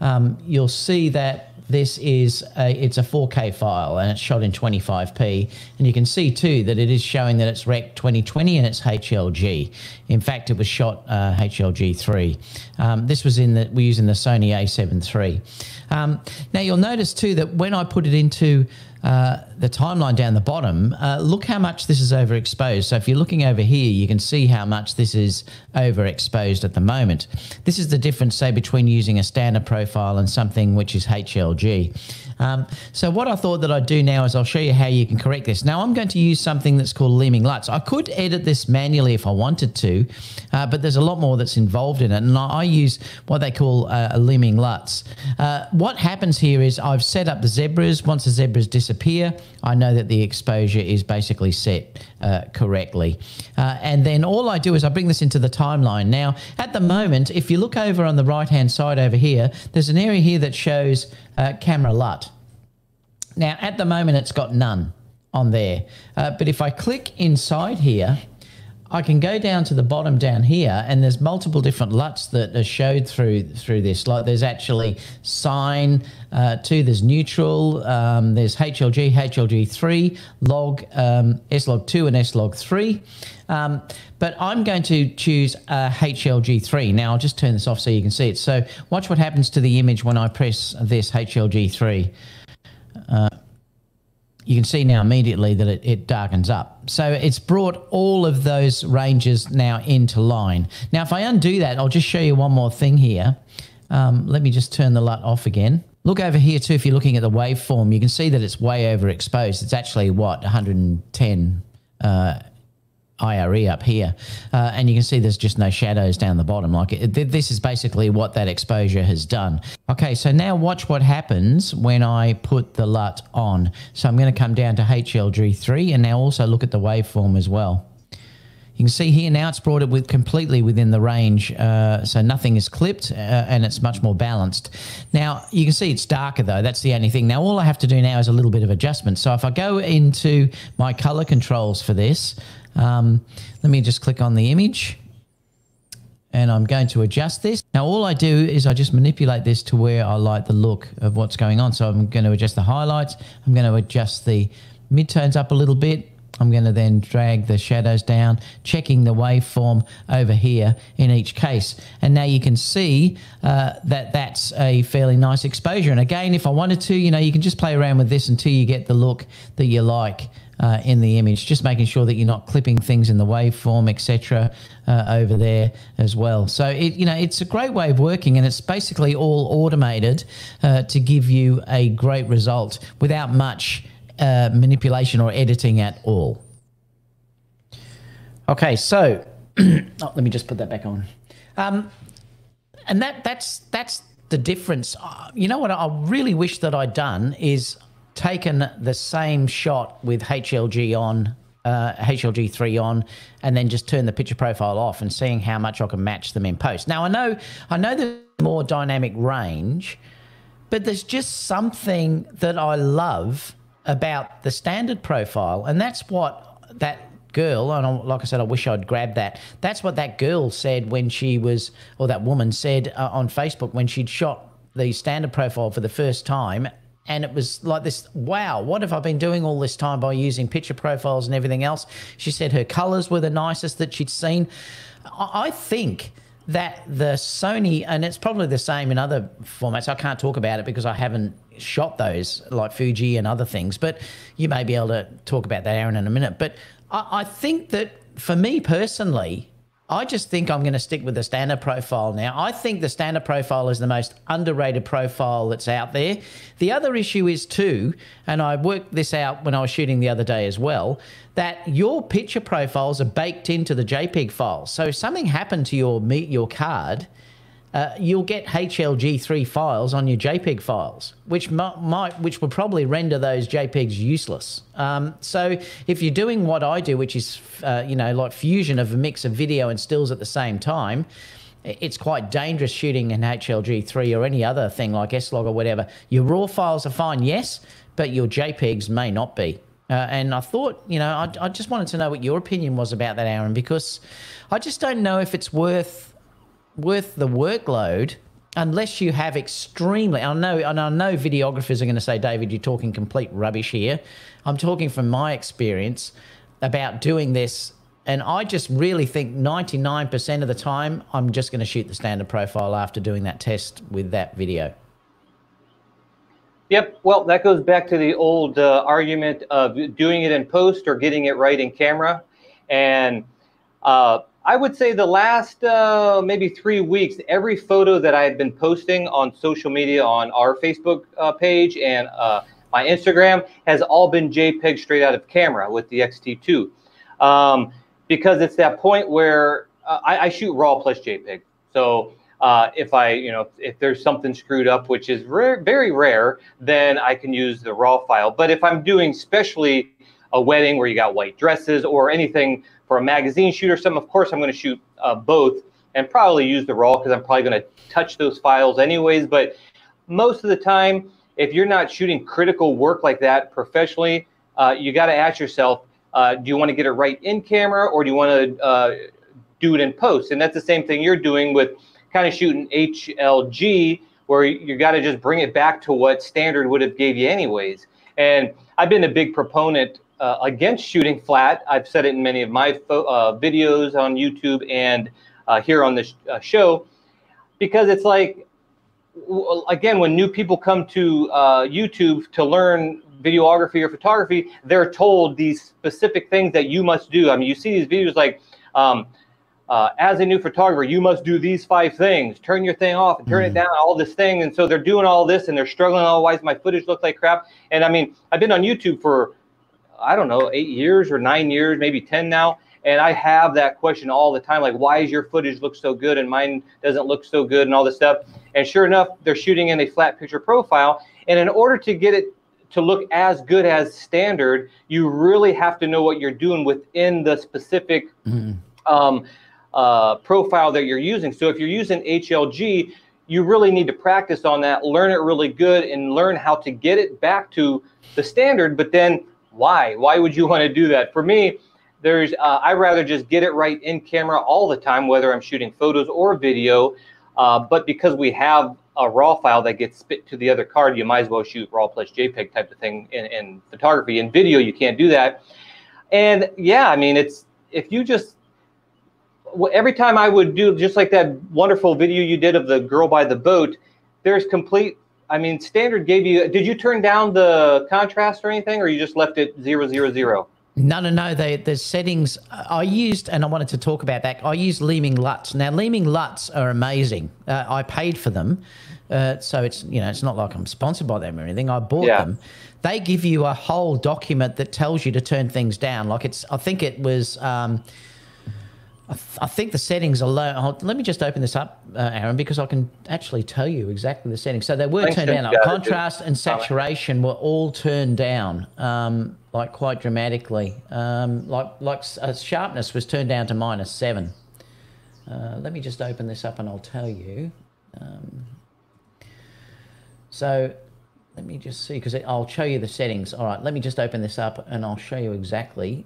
um, you'll see that this is a, it's a 4K file and it's shot in 25p. And you can see too that it is showing that it's Rec 2020 and it's HLG. In fact, it was shot uh, HLG3. Um, this was in the we're using the Sony A7 III. Um, now you'll notice too that when I put it into uh, the timeline down the bottom, uh, look how much this is overexposed. So if you're looking over here, you can see how much this is overexposed at the moment. This is the difference, say, between using a standard profile and something which is HLG. Um, so what I thought that I'd do now is I'll show you how you can correct this. Now I'm going to use something that's called Leeming LUTs. I could edit this manually if I wanted to, uh, but there's a lot more that's involved in it. And I, use what they call uh, a Leeming LUTs. Uh, what happens here is I've set up the zebras. Once the zebras disappear, I know that the exposure is basically set uh, correctly. Uh, and then all I do is I bring this into the timeline. Now, at the moment, if you look over on the right-hand side over here, there's an area here that shows uh, camera LUT. Now, at the moment, it's got none on there. Uh, but if I click inside here, I can go down to the bottom down here, and there's multiple different LUTs that are showed through through this. Like there's actually Cine uh, two, there's neutral, um, there's HLG, HLG3, log, um, S-log2 and S-log3. Um, but I'm going to choose uh, HLG3. Now I'll just turn this off so you can see it. So watch what happens to the image when I press this HLG3. Uh, you can see now immediately that it, it, darkens up. So it's brought all of those ranges now into line. Now, if I undo that, I'll just show you one more thing here. Um, let me just turn the LUT off again. Look over here too, if you're looking at the waveform, you can see that it's way overexposed. It's actually, what, 110 uh, IRE up here. Uh, and you can see there's just no shadows down the bottom. Like it, this is basically what that exposure has done. Okay, so now watch what happens when I put the LUT on. So I'm going to come down to HLG3 and now also look at the waveform as well. You can see here now it's brought it with completely within the range, uh, so nothing is clipped uh, and it's much more balanced. Now you can see it's darker though, that's the only thing. Now all I have to do now is a little bit of adjustment. So if I go into my color controls for this, um, let me just click on the image and I'm going to adjust this. Now all I do is I just manipulate this to where I like the look of what's going on. So I'm going to adjust the highlights. I'm going to adjust the midtones up a little bit. I'm going to then drag the shadows down, checking the waveform over here in each case. And now you can see uh, that that's a fairly nice exposure. And again, if I wanted to, you know, you can just play around with this until you get the look that you like uh, in the image, just making sure that you're not clipping things in the waveform, etc., uh, over there as well. So it, you know, it's a great way of working, and it's basically all automated uh, to give you a great result without much uh, manipulation or editing at all. Okay, so *clears throat* oh, let me just put that back on. Um, and that that's that's the difference. Uh, you know what I really wish that I'd done is taken the same shot with HLG on, uh, HLG3 on, and then just turn the picture profile off and seeing how much I can match them in post. Now I know I know there's more dynamic range, but there's just something that I love about the standard profile, and that's what that girl, and like I said, I wish I'd grabbed that. That's what that girl said when she was, or that woman said uh, on Facebook when she'd shot the standard profile for the first time and it was like this wow what have i been doing all this time by using picture profiles and everything else she said her colors were the nicest that she'd seen i think that the sony and it's probably the same in other formats i can't talk about it because i haven't shot those like fuji and other things but you may be able to talk about that aaron in a minute but i, I think that for me personally I just think I'm going to stick with the standard profile now. I think the standard profile is the most underrated profile that's out there. The other issue is too, and I worked this out when I was shooting the other day as well, that your picture profiles are baked into the JPEG files. So if something happened to your meet your card, uh, you'll get HLG3 files on your JPEG files, which might, which will probably render those JPEGs useless. Um, so if you're doing what I do, which is uh, you know like fusion of a mix of video and stills at the same time, it's quite dangerous shooting an HLG3 or any other thing like S-Log or whatever. Your raw files are fine, yes, but your JPEGs may not be. Uh, and I thought, you know, I, I just wanted to know what your opinion was about that, Aaron, because I just don't know if it's worth worth the workload unless you have extremely I know and I know videographers are going to say David you're talking complete rubbish here I'm talking from my experience about doing this and I just really think 99% of the time I'm just going to shoot the standard profile after doing that test with that video Yep. Well, that goes back to the old uh, argument of doing it in post or getting it right in camera. And uh, I would say the last uh, maybe three weeks, every photo that I had been posting on social media on our Facebook uh, page and uh, my Instagram has all been JPEG straight out of camera with the X-T2. Um, because it's that point where uh, I, I, shoot RAW plus JPEG. So uh, if I, you know, if there's something screwed up, which is rare, very rare, then I can use the RAW file. But if I'm doing especially a wedding where you got white dresses or anything for a magazine shoot or something, of course I'm going to shoot uh, both and probably use the RAW because I'm probably going to touch those files anyways. But most of the time, if you're not shooting critical work like that professionally, uh, you got to ask yourself, uh, do you want to get it right in camera or do you want to uh, do it in post? And that's the same thing you're doing with kind of shooting HLG, where you, you got to just bring it back to what standard would have gave you anyways. And I've been a big proponent uh, against shooting flat. I've said it in many of my uh, videos on YouTube and uh, here on this uh, show, because it's like, again, when new people come to uh, YouTube to learn videography or photography, they're told these specific things that you must do. I mean, you see these videos like, um, uh, as a new photographer, you must do these five things. Turn your thing off and turn mm-hmm. it down, all this thing. And so they're doing all this and they're struggling. Otherwise, my footage looks like crap. And I mean, I've been on YouTube for, I don't know, eight years or nine years, maybe 10 now. And I have that question all the time, like, why does your footage look so good and mine doesn't look so good and all this stuff? And sure enough, they're shooting in a flat picture profile. And in order to get it to look as good as standard, you really have to know what you're doing within the specific mm-hmm. um, uh, profile that you're using. So if you're using HLG, you really need to practice on that, learn it really good, and learn how to get it back to the standard. But then, why? Why would you *laughs* want to do that? For me, there's uh, I rather just get it right in camera all the time, whether I'm shooting photos or video. Uh, but because we have a raw file that gets spit to the other card, you might as well shoot raw plus JPEG type of thing in, in photography. In video, you can't do that. And yeah, I mean, it's if you just every time I would do just like that wonderful video you did of the girl by the boat, there's complete. I mean, standard gave you. Did you turn down the contrast or anything, or you just left it zero zero zero? No, no, no. They, the settings I used, and I wanted to talk about that. I used Leeming LUTs. Now, Leeming LUTs are amazing. Uh, I paid for them, uh, so it's you know it's not like I'm sponsored by them or anything. I bought yeah. them. They give you a whole document that tells you to turn things down. Like it's, I think it was. Um, I, th- I, think the settings are low. Let me just open this up, uh, Aaron, because I can actually tell you exactly the settings. So they were Thanks turned down. Like contrast and saturation were all turned down, um, like quite dramatically. Um, like like uh, sharpness was turned down to minus seven. Uh, let me just open this up and I'll tell you. Um, so let me just see because I'll show you the settings. All right, let me just open this up and I'll show you exactly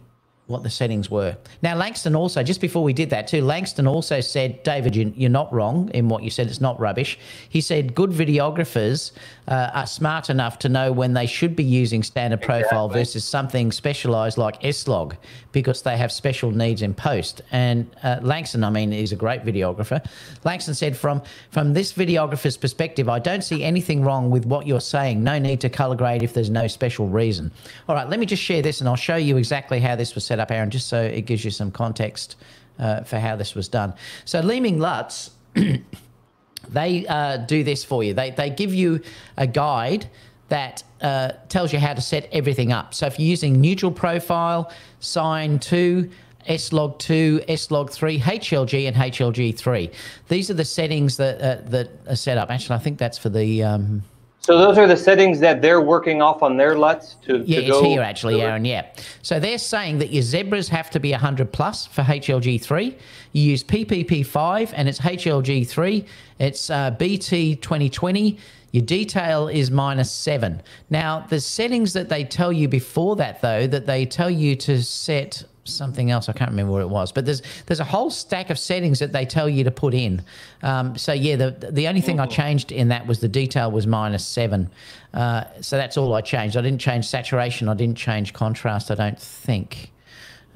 what the settings were. Now, Langston also, just before we did that too, Langston also said, David, you, are not wrong in what you said. It's not rubbish. He said good videographers uh, are smart enough to know when they should be using standard profile exactly. versus something specialized like S-Log because they have special needs in post. And uh, Langston, I mean, is a great videographer. Langston said, from, from this videographer's perspective, I don't see anything wrong with what you're saying. No need to color grade if there's no special reason. All right, let me just share this and I'll show you exactly how this was set up, Aaron, just so it gives you some context uh, for how this was done. So Leeming LUTs *clears throat* they uh, do this for you. They, they give you a guide that uh, tells you how to set everything up. So if you're using neutral profile, Cine 2, S-Log 2, S-Log 3, HLG, and HLG 3. These are the settings that uh, that are set up. Actually, I think that's for the... Um, so those are the settings that they're working off on their LUTs to, yeah, to it's here actually, Aaron. Yeah. So they're saying that your zebras have to be 100 plus for HLG3. You use PPP5 and it's HLG3. It's uh, BT 2020. Your detail is minus seven. Now, the settings that they tell you before that, though, that they tell you to set something else. I can't remember what it was, but there's there's a whole stack of settings that they tell you to put in. Um, so yeah, the the only thing I changed in that was the detail was minus seven. Uh, so that's all I changed. I didn't change saturation. I didn't change contrast. I don't think.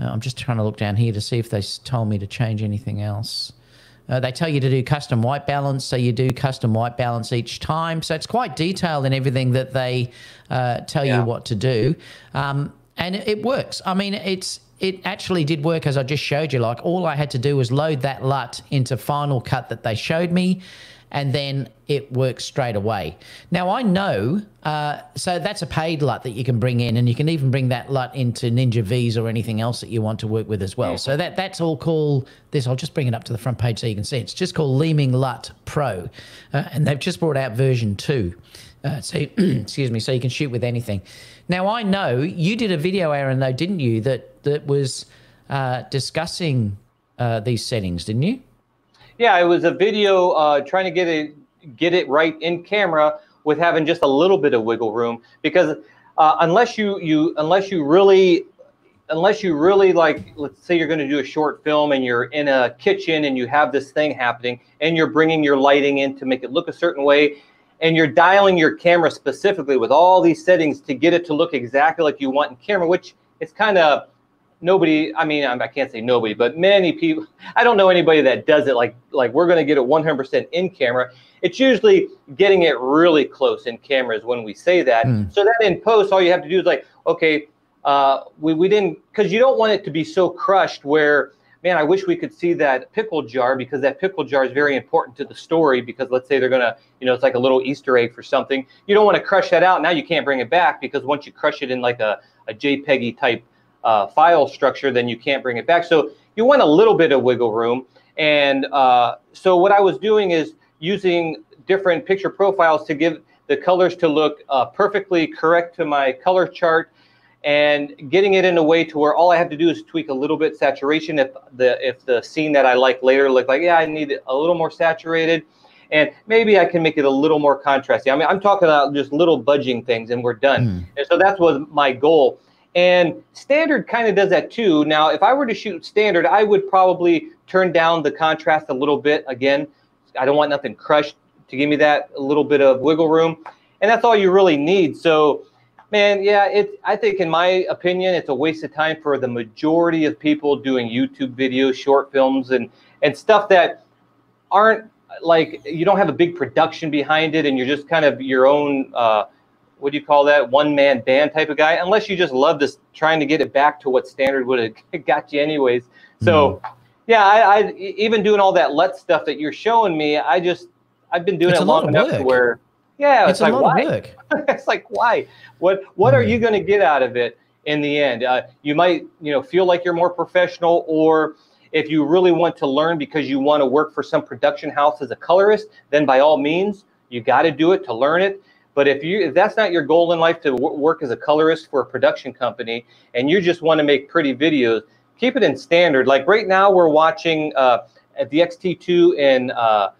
Uh, I'm just trying to look down here to see if they told me to change anything else. Uh, they tell you to do custom white balance, so you do custom white balance each time. So it's quite detailed in everything that they uh, tell yeah. you what to do. Um, and it works. I mean, it's it actually did work as I just showed you. Like all I had to do was load that LUT into Final Cut that they showed me, and then it works straight away. Now I know, uh, so that's a paid LUT that you can bring in, and you can even bring that LUT into Ninja V's or anything else that you want to work with as well. So that that's all called this. I'll just bring it up to the front page so you can see. It's just called Leeming LUT Pro, uh, and they've just brought out version two. Uh, so *clears throat* excuse me, so you can shoot with anything. Now I know you did a video, Aaron, though, didn't you? That that was uh, discussing uh, these settings, didn't you? Yeah, it was a video uh, trying to get it get it right in camera with having just a little bit of wiggle room because uh, unless you you unless you really unless you really like let's say you're going to do a short film and you're in a kitchen and you have this thing happening and you're bringing your lighting in to make it look a certain way and you're dialing your camera specifically with all these settings to get it to look exactly like you want in camera which it's kind of nobody i mean i can't say nobody but many people i don't know anybody that does it like like we're going to get it 100% in camera it's usually getting it really close in cameras when we say that mm. so that in post all you have to do is like okay uh, we, we didn't because you don't want it to be so crushed where man i wish we could see that pickle jar because that pickle jar is very important to the story because let's say they're going to you know it's like a little easter egg for something you don't want to crush that out now you can't bring it back because once you crush it in like a, a jpeg type uh, file structure, then you can't bring it back. So you want a little bit of wiggle room. And uh, so what I was doing is using different picture profiles to give the colors to look uh, perfectly correct to my color chart and getting it in a way to where all I have to do is tweak a little bit saturation if the if the scene that I like later look like yeah I need it a little more saturated and maybe I can make it a little more contrasty. I mean I'm talking about just little budging things and we're done. Mm. And so that was my goal. And standard kind of does that too. Now, if I were to shoot standard, I would probably turn down the contrast a little bit. Again, I don't want nothing crushed to give me that a little bit of wiggle room. And that's all you really need. So, man, yeah, it. I think, in my opinion, it's a waste of time for the majority of people doing YouTube videos, short films, and and stuff that aren't like you don't have a big production behind it, and you're just kind of your own. Uh, what do you call that one man band type of guy unless you just love this trying to get it back to what standard would have *laughs* got you anyways so mm. yeah I, I, even doing all that LUT stuff that you're showing me i just i've been doing it's it long enough to where yeah it's, it's a like why *laughs* it's like why what what mm. are you Hmm. going to get out of it in the end uh, you might you know feel like you're more professional or if you really want to learn because you want to work for some production house as a colorist then by all means you got to do it to learn it but if you if that's not your goal in life to w- work as a colorist for a production company and you just want to make pretty videos, keep it in standard. Like right now, we're watching uh, at the XT2 in uh,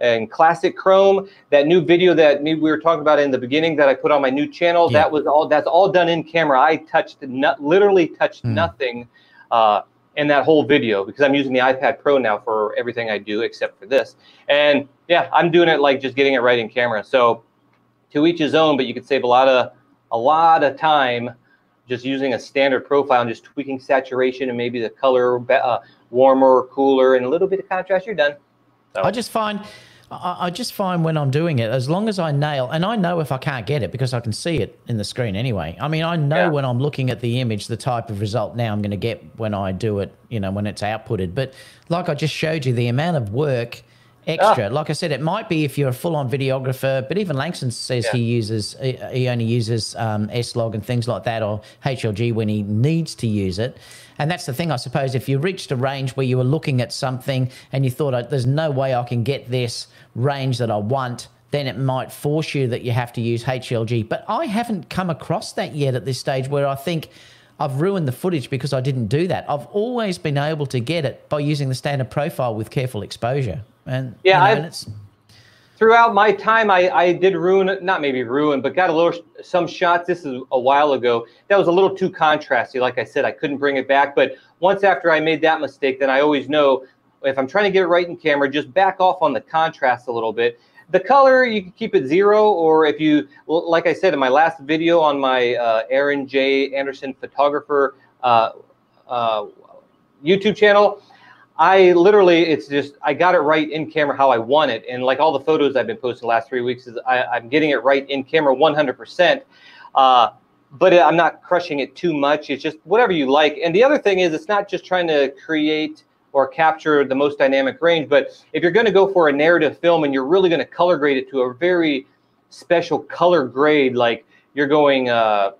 and classic Chrome. That new video that we were talking about in the beginning that I put on my new channel. Yeah. That was all. That's all done in camera. I touched not literally touched Mm. nothing. Uh, in that whole video because I'm using the iPad Pro now for everything I do except for this. And yeah, I'm doing it like just getting it right in camera. So to each his own, but you could save a lot of a lot of time just using a standard profile and just tweaking saturation and maybe the color uh, warmer or cooler and a little bit of contrast. You're done. So, I just find, I, I just find when I'm doing it, as long as I nail, and I know if I can't get it because I can see it in the screen anyway. I mean, I know Yeah. when I'm looking at the image, the type of result now I'm going to get when I do it, you know, when it's outputted. But like I just showed you, the amount of work extra. Like I said, it might be if you're a full-on videographer, but even Langston says Yeah. he uses, he he only uses um, S-Log and things like that, or HLG when he needs to use it. And that's the thing, I suppose. If you reached a range where you were looking at something and you thought, oh, "there's no way I can get this range that I want," then it might force you that you have to use HLG. But I haven't come across that yet at this stage where I think. I've ruined the footage because I didn't do that. I've always been able to get it by using the standard profile with careful exposure. And Yeah, you know, I've- and it's throughout my time, I, I did ruin, not maybe ruin, but got a little some shots. This is a while ago. That was a little too contrasty. Like I said, I couldn't bring it back. But once after I made that mistake, then I always know if I'm trying to get it right in camera, just back off on the contrast a little bit. The color, you can keep it zero, or if you, like I said in my last video on my uh, Aaron J. Anderson photographer uh, uh, YouTube channel, I literally, it's just, I got it right in camera how I want it. And like all the photos I've been posting the last three weeks is I, I'm getting it right in camera 100%. Uh, but I'm not crushing it too much. It's just whatever you like. And the other thing is, it's not just trying to create or capture the most dynamic range, but if you're going to go for a narrative film and you're really going to color grade it to a very special color grade, like you're going, uh,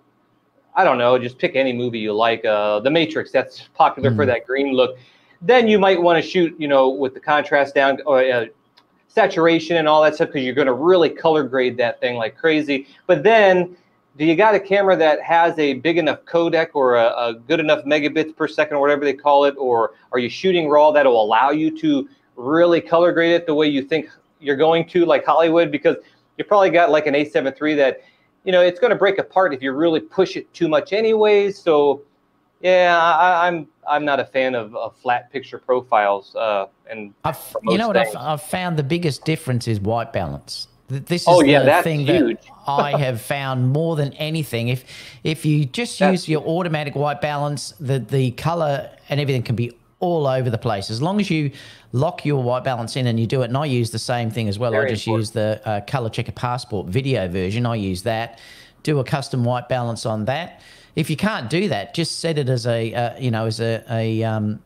I don't know, just pick any movie you like, uh, The Matrix, that's popular mm. for that green look. Then you might want to shoot, you know, with the contrast down or uh, saturation and all that stuff because you're going to really color grade that thing like crazy. But then do you got a camera that has a big enough codec or a, a, good enough megabits per second or whatever they call it or are you shooting raw that'll allow you to really color grade it the way you think you're going to like hollywood because you probably got like an a7 III that you know it's going to break apart if you really push it too much anyways so yeah I, am I'm, I'm not a fan of, of flat picture profiles uh, and I've, you know what I've, I've found the biggest difference is white balance this is oh, yeah, the thing huge. that *laughs* I have found more than anything. If if you just that's use your automatic white balance, the the color and everything can be all over the place. As long as you lock your white balance in and you do it, and I use the same thing as well. Very I just important. use the uh, Color Checker Passport video version. I use that. Do a custom white balance on that. If you can't do that, just set it as a uh, you know as a, a um,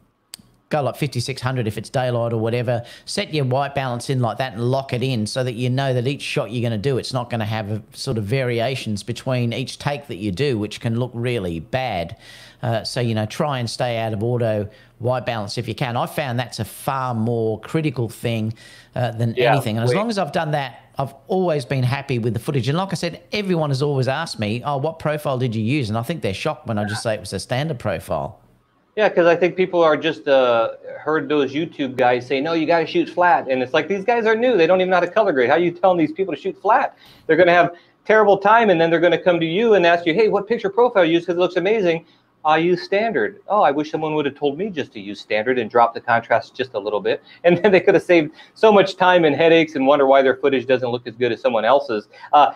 go like 5600 if it's daylight or whatever. Set your white balance in like that and lock it in so that you know that each shot you're going to do, it's not going to have a, sort of variations between each take that you do, which can look really bad. Uh, so, you know, try and stay out of auto white balance if you can. I found that's a far more critical thing uh, than yeah, anything. And as long as I've done that, I've always been happy with the footage. And like I said, everyone has always asked me, oh, what profile did you use? And I think they're shocked when I just say it was a standard profile. Yeah, because I think people are just uh, heard those YouTube guys say, no, you got to shoot flat. And it's like, these guys are new. They don't even know how to color grade. How are you telling these people to shoot flat? They're going to have terrible time, and then they're going to come to you and ask you, hey, what picture profile you use because it looks amazing. I use standard. Oh, I wish someone would have told me just to use standard and drop the contrast just a little bit. *laughs* And then they could have saved so much time and headaches and wonder why their footage doesn't look as good as someone else's. Uh,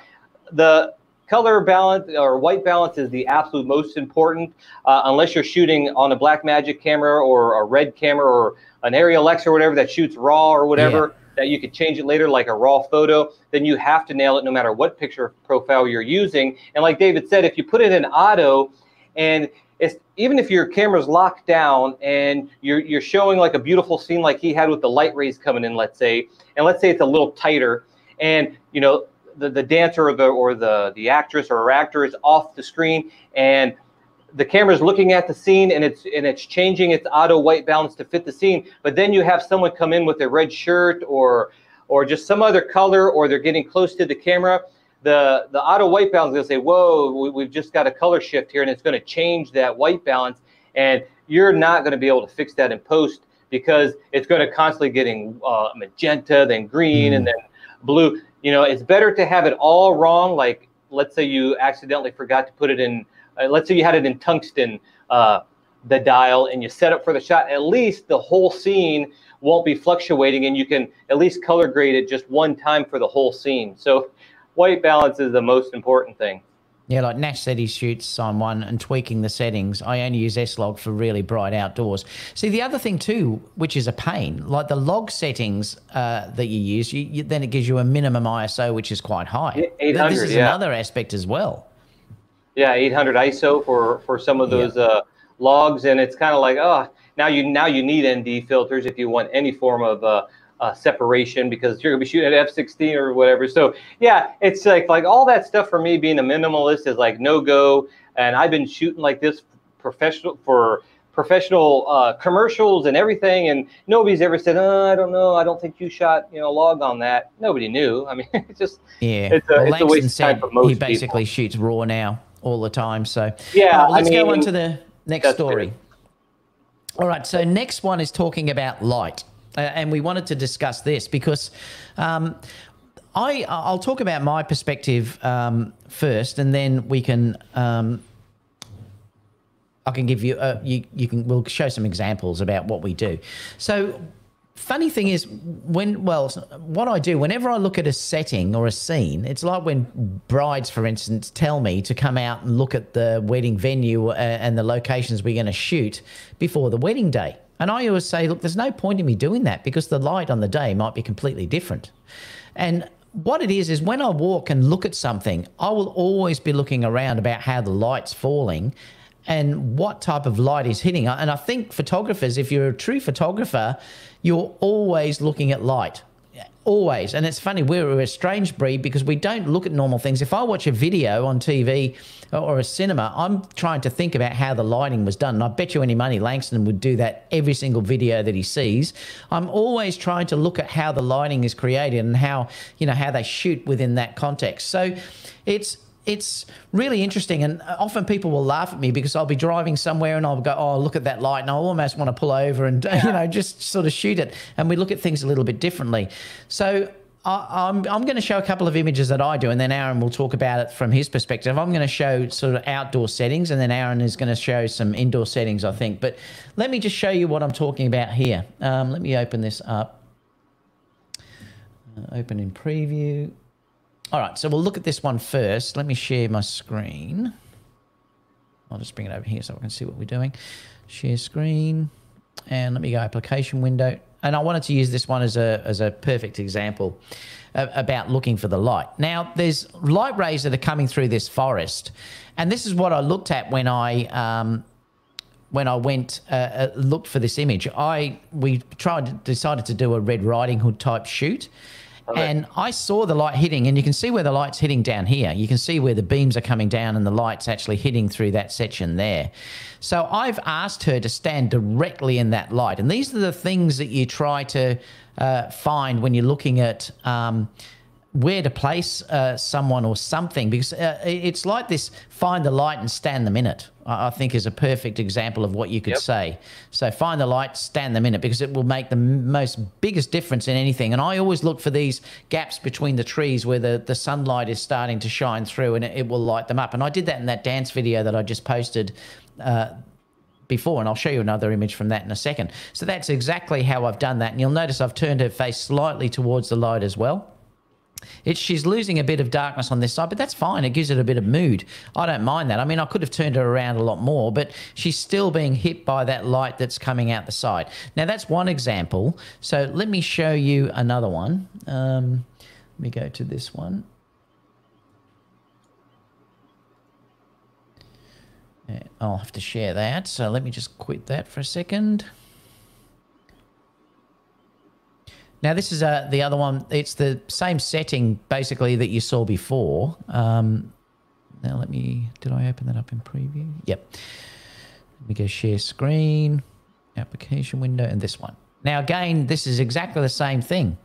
the color balance or white balance is the absolute most important uh, unless you're shooting on a Blackmagic camera or a red camera or an Arri Alexa or whatever that shoots raw or whatever yeah. that you could change it later like a raw photo then you have to nail it no matter what picture profile you're using and like david said if you put it in auto and it's even if your camera's locked down and you're you're showing like a beautiful scene like he had with the light rays coming in let's say and let's say it's a little tighter and you know the, the dancer or the or the the actress or actor is off the screen and the camera's looking at the scene and it's and it's changing its auto white balance to fit the scene but then you have someone come in with a red shirt or or just some other color or they're getting close to the camera the the auto white balance is going to say whoa we, have just got a color shift here and it's going to change that white balance and you're not going to be able to fix that in post because it's going to constantly getting uh, magenta then green mm. and then blue you know, it's better to have it all wrong. Like, let's say you accidentally forgot to put it in, uh, let's say you had it in tungsten, uh, the dial, and you set up for the shot. At least the whole scene won't be fluctuating, and you can at least color grade it just one time for the whole scene. So, white balance is the most important thing. Yeah, like Nash said, he shoots on one and tweaking the settings. I only use S log for really bright outdoors. See, the other thing too, which is a pain, like the log settings uh, that you use, you, you, then it gives you a minimum ISO, which is quite high. 800, this is yeah. another aspect as well. Yeah, 800 ISO for for some of those yeah. uh, logs, and it's kind of like, oh, now you now you need ND filters if you want any form of uh, uh, separation because you're gonna be shooting at f16 or whatever. So yeah, it's like like all that stuff for me being a minimalist is like no go. And I've been shooting like this professional for professional uh, commercials and everything, and nobody's ever said, oh, I don't know, I don't think you shot you know log on that. Nobody knew. I mean, *laughs* it's just yeah. It's a, well, it's a waste of time for most He basically people. shoots raw now all the time. So yeah, uh, let's I mean, go on to the next story. True. All right, so next one is talking about light and we wanted to discuss this because um, I I'll talk about my perspective um, first, and then we can um, I can give you uh, you you can we'll show some examples about what we do. So funny thing is when well what i do whenever i look at a setting or a scene it's like when brides for instance tell me to come out and look at the wedding venue uh, and the locations we're going to shoot before the wedding day and I always say, look, there's no point in me doing that because the light on the day might be completely different. And what it is is when I walk and look at something, I will always be looking around about how the light's falling and what type of light is hitting. And I think photographers, if you're a true photographer, you're always looking at light. Always. And it's funny, we're a strange breed because we don't look at normal things. If I watch a video on TV or a cinema, I'm trying to think about how the lighting was done. And I bet you any money Langston would do that every single video that he sees. I'm always trying to look at how the lighting is created and how, you know, how they shoot within that context. So it's it's really interesting. And often people will laugh at me because I'll be driving somewhere and I'll go, oh, look at that light. And I'll almost want to pull over and, *laughs* yeah. you know, just sort of shoot it. And we look at things a little bit differently. So I, am I'm, I'm going to show a couple of images that I do, and then Aaron will talk about it from his perspective. I'm going to show sort of outdoor settings, and then Aaron is going to show some indoor settings, I think. But let me just show you what I'm talking about here. Um, let me open this up. Uh, open in preview. All right, so we'll look at this one first. Let me share my screen. I'll just bring it over here so I can see what we're doing. Share screen. And let me go application window. And I wanted to use this one as a, as a perfect example about looking for the light. Now, there's light rays that are coming through this forest. And this is what I looked at when I um, when I went uh, uh, looked for this image. I we tried decided to do a Red Riding Hood type shoot, and I saw the light hitting, and you can see where the light's hitting down here. You can see where the beams are coming down, and the light's actually hitting through that section there. So I've asked her to stand directly in that light. And these are the things that you try to uh, find when you're looking at. Um, where to place uh, someone or something because uh, it's like this find the light and stand them in it i think is a perfect example of what you could yep. say so find the light stand them in it because it will make the most biggest difference in anything and i always look for these gaps between the trees where the, the sunlight is starting to shine through and it, it will light them up and i did that in that dance video that i just posted uh, before, and I'll show you another image from that in a second. So that's exactly how I've done that. And you'll notice I've turned her face slightly towards the light as well. It's she's losing a bit of darkness on this side, but that's fine. It gives it a bit of mood. I don't mind that. I mean, I could have turned her around a lot more, but she's still being hit by that light that's coming out the side. Now that's one example. So let me show you another one. Um, let me go to this one. I'll have to share that. So let me just quit that for a second. Now this is uh, the other one. It's the same setting basically that you saw before. Um, now let me, did I open that up in preview? Yep. Let me go share screen, application window, and this one. Now again, this is exactly the same thing.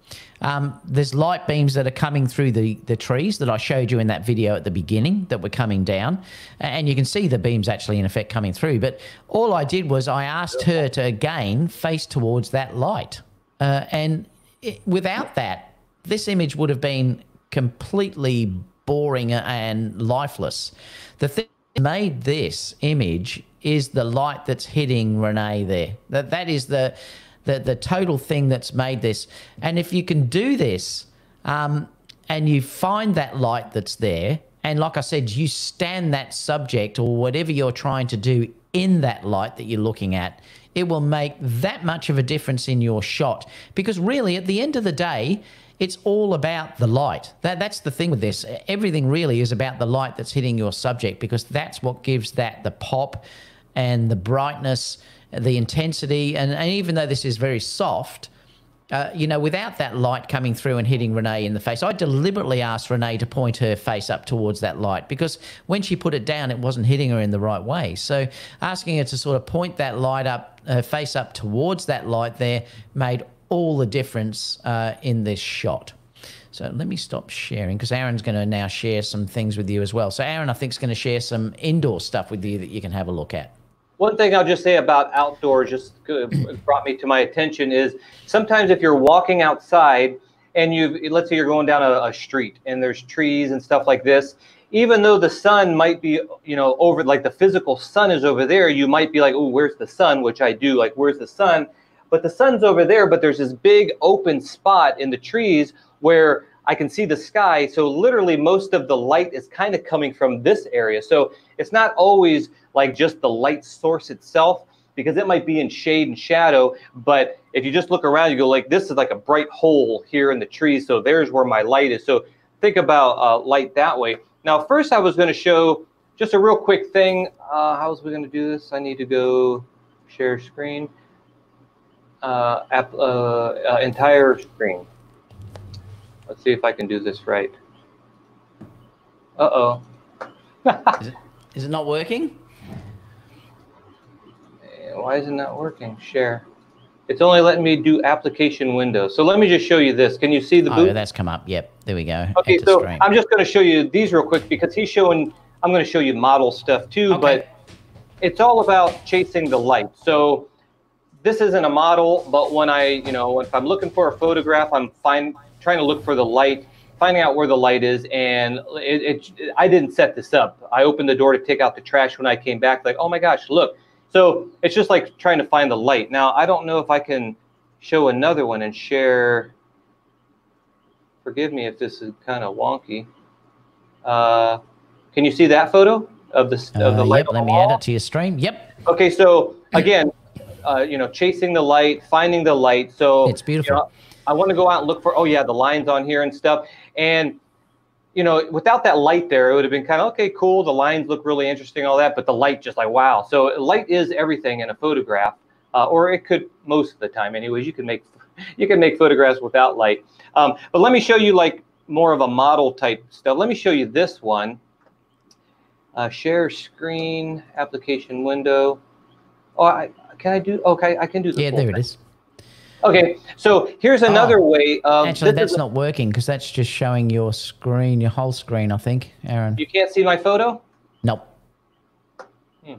Um, there's light beams that are coming through the, the trees that I showed you in that video at the beginning that were coming down. And you can see the beams actually in effect coming through. But all I did was I asked her to again face towards that light. Uh, and it, without that, this image would have been completely boring and lifeless. The thing that made this image is the light that's hitting Renee there. That that is the the the total thing that's made this. And if you can do this, um, and you find that light that's there, and like I said, you stand that subject or whatever you're trying to do in that light that you're looking at, it will make that much of a difference in your shot. Because really, at the end of the day, it's all about the light. That that's the thing with this. Everything really is about the light that's hitting your subject because that's what gives that the pop and the brightness, the intensity, and, and even though this is very soft, uh, you know, without that light coming through and hitting Renee in the face, I deliberately asked Renee to point her face up towards that light because when she put it down, it wasn't hitting her in the right way. So asking her to sort of point that light up, her face up towards that light there, made all the difference uh, in this shot. So let me stop sharing because Aaron's going to now share some things with you as well. So Aaron, I think, is going to share some indoor stuff with you that you can have a look at. One thing I'll just say about outdoors, just brought me to my attention, is sometimes if you're walking outside and you, let's say you're going down a, a street and there's trees and stuff like this, even though the sun might be, you know, over like the physical sun is over there, you might be like, oh, where's the sun? Which I do, like, where's the sun? But the sun's over there, but there's this big open spot in the trees where I can see the sky. So literally most of the light is kind of coming from this area. So it's not always like just the light source itself because it might be in shade and shadow, but if you just look around, you go like, this is like a bright hole here in the tree. So there's where my light is. So think about uh, light that way. Now, first I was going to show just a real quick thing. Uh, how was we going to do this? I need to go share screen, uh, app, uh, uh, entire screen. Let's see if I can do this right. Uh-oh. is, it, is it not working? Why isn't that working? Share. It's only letting me do application window. So let me just show you this. Can you see the oh, boot? Oh, that's come up. Yep, there we go. Okay, so stream. I'm just going to show you these real quick because he's showing, I'm going to show you model stuff too, okay. but it's all about chasing the light. So this isn't a model, but when I, you know, if I'm looking for a photograph, I'm find, trying to look for the light, finding out where the light is. And it, it, I didn't set this up. I opened the door to take out the trash when I came back, like, oh my gosh, look, so it's just like trying to find the light. Now, I don't know if I can show another one and share. Forgive me if this is kind of wonky. Uh, can you see that photo of the, of the uh, light? Yep, let me add it to your stream. Yep. Okay, so again, uh, you know, chasing the light, finding the light. So it's beautiful. You know, I want to go out and look for, oh yeah, the lines on here and stuff. And you know, without that light there, it would have been kind of okay, cool. The lines look really interesting, all that, but the light just like wow. So light is everything in a photograph, uh, or it could most of the time, anyways. You can make *laughs* you can make photographs without light. Um, but let me show you like more of a model type stuff. Let me show you this one. Uh, share screen application window. Oh, I, can I do? Okay, I can do. The yeah, there thing. it is. Okay, so here's another oh, way. Um, actually, that's not working because that's just showing your screen, your whole screen, I think, Aaron. You can't see my photo? Nope. Hmm.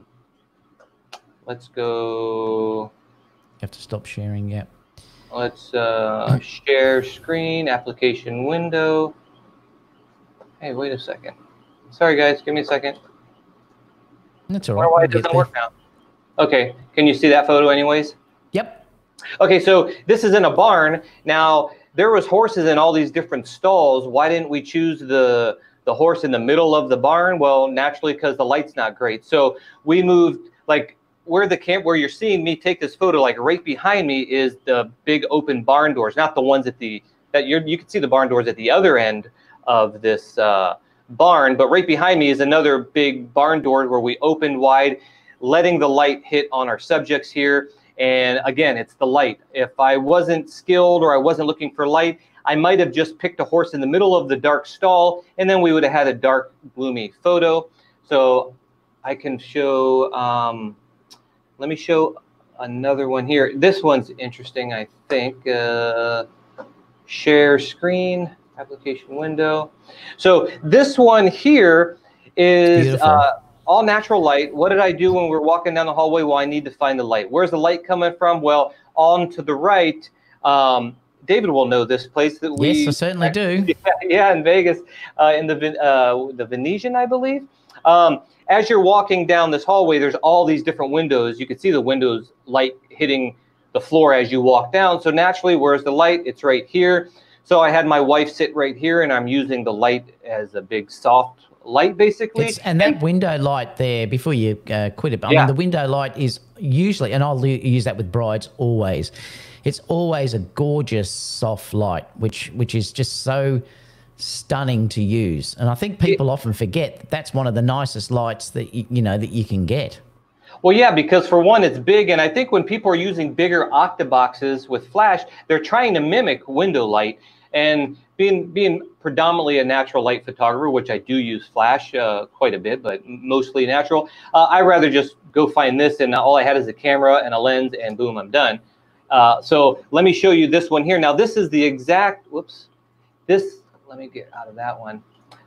Let's go. You have to stop sharing, yeah. Let's uh, *clears throat* share screen, application window. Hey, wait a second. Sorry, guys, give me a second. That's all right. Why it doesn't work now. Okay, can you see that photo anyways? Yep. Okay, so this is in a barn. Now, there was horses in all these different stalls. Why didn't we choose the the horse in the middle of the barn? Well, naturally because the light's not great. So we moved like where the camp where you're seeing me take this photo, like right behind me is the big open barn doors, not the ones at the that you're you can see the barn doors at the other end of this uh, barn, but right behind me is another big barn door where we opened wide, letting the light hit on our subjects here. And again, it's the light. If I wasn't skilled or I wasn't looking for light, I might have just picked a horse in the middle of the dark stall, and then we would have had a dark, gloomy photo. So I can show, um, let me show another one here. This one's interesting, I think. Uh, share screen, application window. So this one here is uh, all natural light. What did I do when we were walking down the hallway? Well, I need to find the light. Where's the light coming from? Well, on to the right. Um, David will know this place that we. Yes, I certainly do. *laughs* Yeah, in Vegas, uh, in the uh, the Venetian, I believe. Um, as you're walking down this hallway, there's all these different windows. You can see the windows light hitting the floor as you walk down. So naturally, where's the light? It's right here. So I had my wife sit right here, and I'm using the light as a big soft light basically. It's, and that and, window light there, before you uh, quit it, I yeah. mean, the window light is usually, and I'll use that with brides always. It's always a gorgeous soft light, which which is just so stunning to use. And I think people it, often forget that that's one of the nicest lights that you, you know that you can get. Well, yeah, because for one, it's big, and I think when people are using bigger octaboxes with flash, they're trying to mimic window light, and being being predominantly a natural light photographer, which I do use flash uh, quite a bit, but mostly natural, uh, I rather just go find this, and all I had is a camera and a lens, and boom, I'm done. Uh, so let me show you this one here. Now this is the exact. Whoops. This. Let me get out of that one.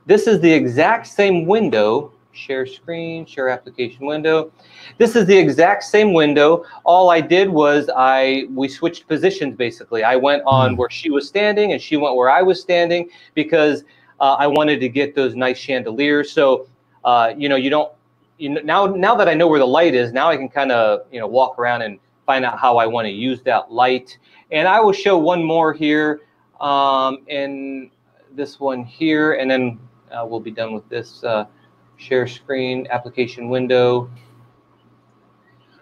This is the exact same window share screen, share application window. This is the exact same window. All I did was I we switched positions basically. I went on mm. where she was standing and she went where I was standing because uh, I wanted to get those nice chandeliers. So uh, you know you don't you know, now now that I know where the light is, now I can kind of you know walk around and find out how I want to use that light. And I will show one more here um, and this one here, and then uh, we'll be done with this. Uh, share screen, application window.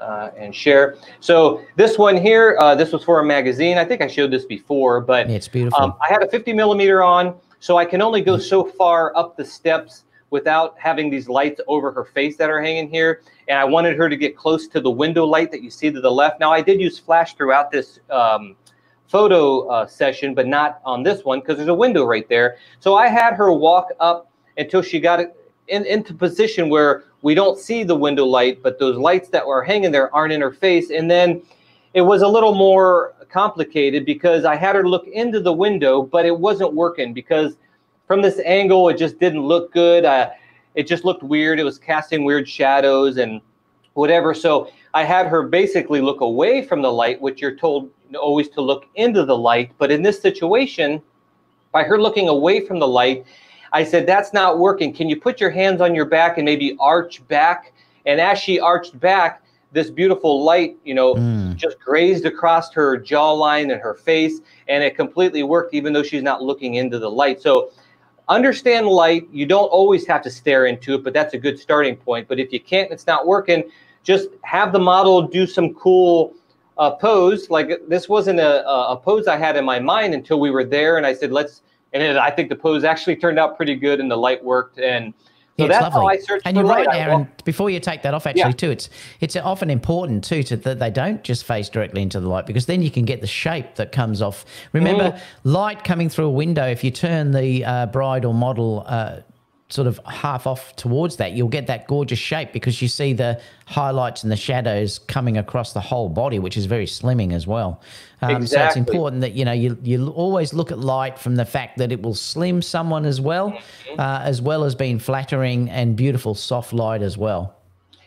uh, and share. So this one here, uh, this was for a magazine. I think I showed this before, but it's beautiful. um, I had a 50 millimeter on, so I can only go so far up the steps without having these lights over her face that are hanging here. And I wanted her to get close to the window light that you see to the left. Now I did use flash throughout this um, photo uh, session, but not on this one because there's a window right there. So I had her walk up until she got it in, into position where we don't see the window light, but those lights that were hanging there aren't in her face. And then it was a little more complicated because I had her look into the window, but it wasn't working because from this angle, it just didn't look good. Uh, it just looked weird. It was casting weird shadows and whatever. So I had her basically look away from the light, which you're told always to look into the light. But in this situation, by her looking away from the light, I said, That's not working. Can you put your hands on your back and maybe arch back? And as she arched back, this beautiful light, you know, Mm. just grazed across her jawline and her face, and it completely worked, even though she's not looking into the light. So, understand light. You don't always have to stare into it, but that's a good starting point. But if you can't, it's not working, just have the model do some cool uh, pose. Like this wasn't a, a pose I had in my mind until we were there, and I said, let's. And it, I think the pose actually turned out pretty good, and the light worked, and so Yeah, that's how lovely. I searched and for you're right, light. Aaron. Before you take that off, actually, Yeah. too, it's it's often important too to that they don't just face directly into the light because then you can get the shape that comes off. Remember, Mm. light coming through a window. If you turn the uh, bride or model uh, sort of half off towards that, you'll get that gorgeous shape because you see the highlights and the shadows coming across the whole body, which is very slimming as well. Um, So it's important that you know you you always look at light from the fact that it will slim someone as well, Mm-hmm. uh, as well as being flattering and beautiful soft light as well.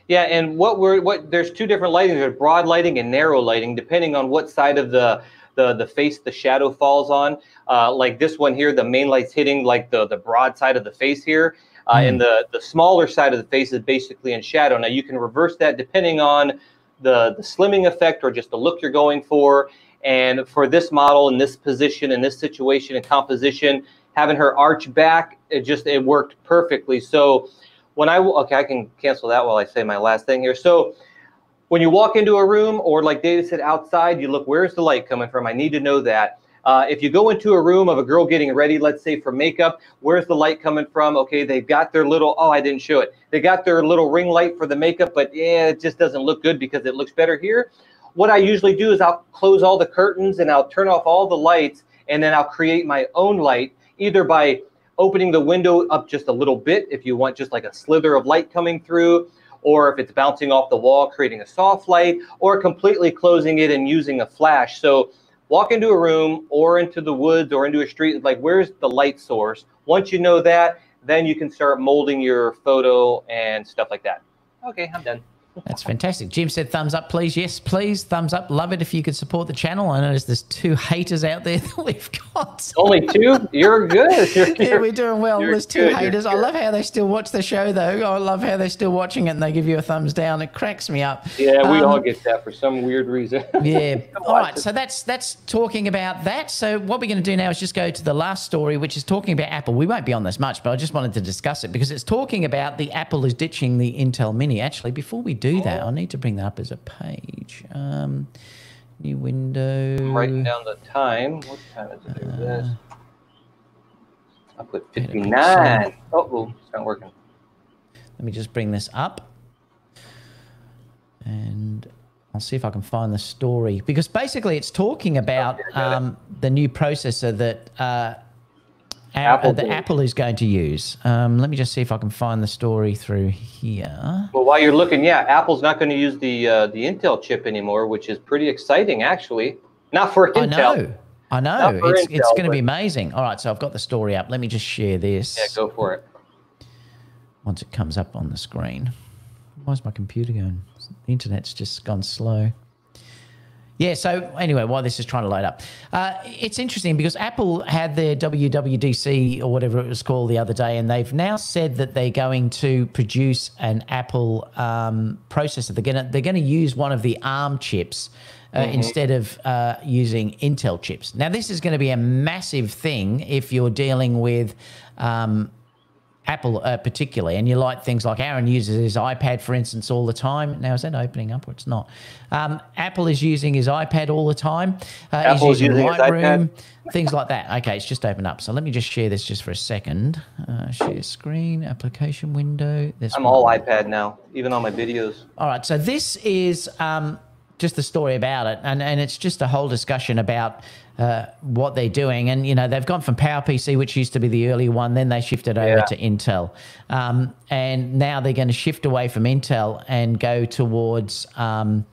Yeah, and what we're what there's two different lighting. There's broad lighting and narrow lighting, depending on what side of the the the face the shadow falls on. Uh, like this one here, the main light's hitting like the the broad side of the face here, uh, and the the smaller side of the face is basically in shadow. Now you can reverse that depending on the the slimming effect or just the look you're going for. And for this model in this position in this situation and composition, having her arch back, it just it worked perfectly. So when I okay, I can cancel that while I say my last thing here. So when you walk into a room, or like David said, outside, you look where's the light coming from. I need to know that. Uh, if you go into a room of a girl getting ready, let's say for makeup, where's the light coming from? Okay, they've got their little oh, I didn't show it. They got their little ring light for the makeup, but yeah, it just doesn't look good because it looks better here. What I usually do is I'll close all the curtains and I'll turn off all the lights, and then I'll create my own light either by opening the window up just a little bit if you want just like a slither of light coming through, or if it's bouncing off the wall, creating a soft light, or completely closing it and using a flash. So walk into a room or into the woods or into a street, like where's the light source? Once you know that, then you can start molding your photo and stuff like that. Okay, I'm done. That's fantastic. Jim said thumbs up, please. Yes, please. Thumbs up. Love it if you could support the channel. I notice there's two haters out there *laughs* that we've got. Only two? You're good. *laughs* You're, Yeah, we're doing well. There's two good, you're haters. I love how they still watch the show, though. I love how they're still watching it and they give you a thumbs down. It cracks me up. yeah, we Um, all get that for some weird reason. *laughs* Yeah. All right. So that's that's talking about that. So what we're going to do now is just go to the last story, which is talking about Apple. We won't be on this much, but I just wanted to discuss it because it's talking about the Apple is ditching the Intel Mini. Actually, before we do that, I need to bring that up as a page. Um, new window. I'm writing down the time. What time is it? This. I put 59. Oh, oh, it's not working. Let me just bring this up. And I'll see if I can find the story because basically it's talking about Okay, I got it. um, the new processor that uh, Apple, Apple the. Apple is going to use. Um, let me just see if I can find the story through here. Well, while you're looking, yeah, Apple's not going to use the uh, the Intel chip anymore, which is pretty exciting, actually. Not for Intel. I know. I know. It's, it's Intel, going to be amazing. All right, so I've got the story up. Let me just share this Yeah, go for it. once it comes up on the screen. Why is my computer going? The internet's just gone slow. Yeah, so anyway, while this is trying to load up, uh, it's interesting because Apple had their WWDC or whatever it was called the other day, and they've now said that they're going to produce an Apple um, processor. They're gonna they're gonna use one of the ARM chips uh, instead of uh, using Intel chips. Now, this is going to be a massive thing if you're dealing with. Um, Apple uh, particularly, and you like things like Aaron uses his iPad, for instance, all the time. Now, is that opening up or it's not? Um, Apple is using his iPad all the time. Uh, he's using, using Lightroom, things like that. Okay, it's just opened up. So let me just share this just for a second. Uh, share screen, application window. This I'm one. all iPad now, even on my videos. All right, so this is um, just the story about it, and, and it's just a whole discussion about uh, what they're doing. And, you know, they've gone from PowerPC, which used to be the early one, then they shifted over yeah. to Intel. Um, and now they're going to shift away from Intel and go towards um,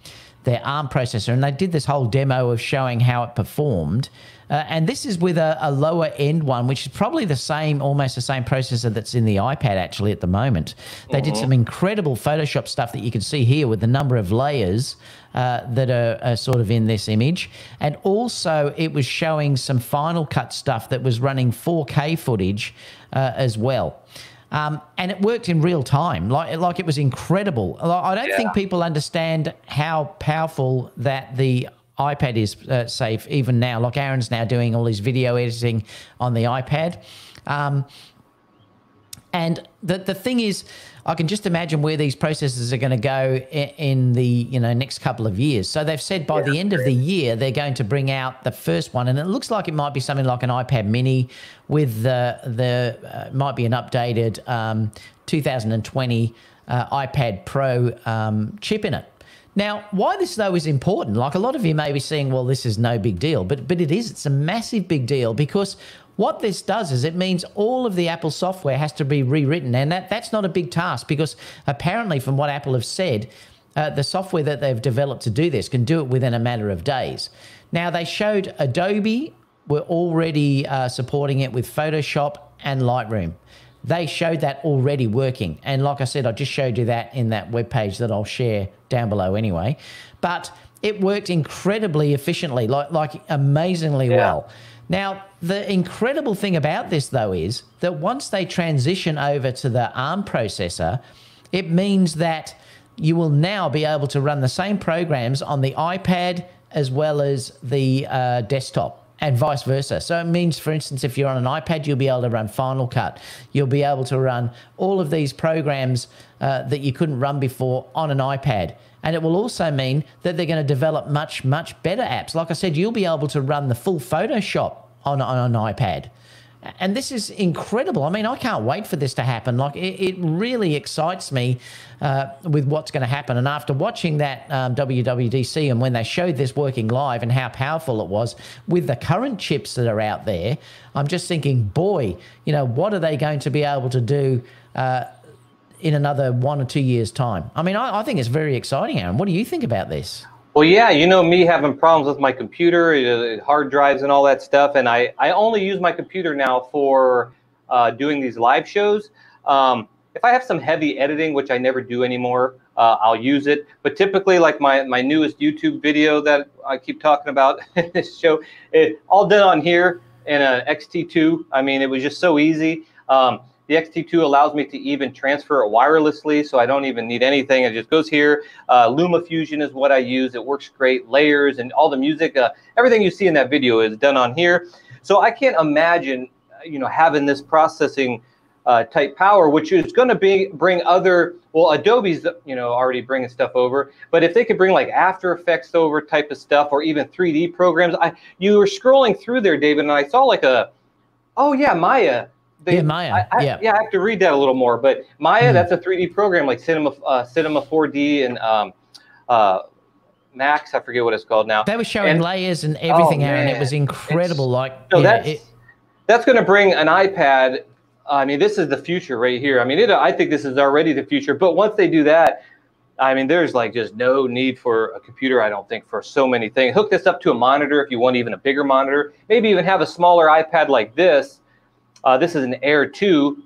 their ARM processor. And they did this whole demo of showing how it performed. Uh, and this is with a, a, lower end one, which is probably the same, almost the same processor that's in the iPad actually at the moment. They did mm-hmm. some incredible Photoshop stuff that you can see here with the number of layers uh, that are, are, sort of in this image. And also, it was showing some Final Cut stuff that was running 4K footage uh, as well. Um, and it worked in real time, like like it was incredible. I don't yeah. think people understand how powerful that the iPad is uh, safe even now. Like Aron's now doing all his video editing on the iPad. Um, and the the thing is, I can just imagine where these processes are going to go in the you know next couple of years. So they've said by yeah, the end of the year they're going to bring out the first one, and it looks like it might be something like an iPad Mini with the the uh, might be an updated um, 2020 uh, iPad Pro um, chip in it. Now, why this though is important, like a lot of you may be saying, well, this is no big deal, but but it is. It's a massive big deal because what this does is it means all of the Apple software has to be rewritten, and that that's not a big task because apparently, from what Apple have said, uh, the software that they've developed to do this can do it within a matter of days. Now, they showed Adobe were already uh, supporting it with Photoshop and Lightroom they showed that already working. And like I said, I just showed you that in that web page that I'll share down below anyway. But it worked incredibly efficiently, like like amazingly yeah. well. Now, the incredible thing about this though is that once they transition over to the ARM processor, it means that you will now be able to run the same programs on the iPad as well as the uh, desktop and vice versa. So it means, for instance, if you're on an iPad, you'll be able to run Final Cut. You'll be able to run all of these programs uh, that you couldn't run before on an iPad. And it will also mean that they're going to develop much, much better apps. Like I said, you'll be able to run the full Photoshop on, on an iPad and this is incredible. I mean, I can't wait for this to happen. Like, it, it really excites me uh, with what's going to happen. And after watching that um, WWDC and when they showed this working live and how powerful it was with the current chips that are out there, I'm just thinking, boy, you know, what are they going to be able to do? Uh, in another one or two years' time. I mean, I, I think it's very exciting, Aron. What do you think about this? Well, yeah, you know me having problems with my computer, hard drives, and all that stuff, and I I only use my computer now for uh, doing these live shows. Um, if I have some heavy editing, which I never do anymore, uh, I'll use it. But typically, like my my newest YouTube video that I keep talking about *laughs* in this show, it all done on here in a XT2. I mean, it was just so easy. Um, the XT2 allows me to even transfer it wirelessly, so I don't even need anything. It just goes here. Uh, LumaFusion is what I use. It works great. Layers and all the music, uh, everything you see in that video is done on here. So I can't imagine, you know, having this processing uh, type power, which is going to be bring other. Well, Adobe's, you know, already bringing stuff over, but if they could bring like After Effects over type of stuff, or even 3D programs, I you were scrolling through there, David, and I saw like a, oh yeah, Maya they, yeah, Maya. I, I, yeah. yeah, I have to read that a little more. But Maya, mm. that's a 3D program like Cinema, uh, Cinema 4D and um, uh, Max. I forget what it's called now. They were showing and, layers and everything, oh, Aron. It was incredible. It's, like, so yeah, that's, it, that's going to bring an iPad. I mean, this is the future right here. I mean, it, I think this is already the future. But once they do that, I mean, there's like just no need for a computer, I don't think, for so many things. Hook this up to a monitor if you want even a bigger monitor. Maybe even have a smaller iPad like this uh, this is an Air 2,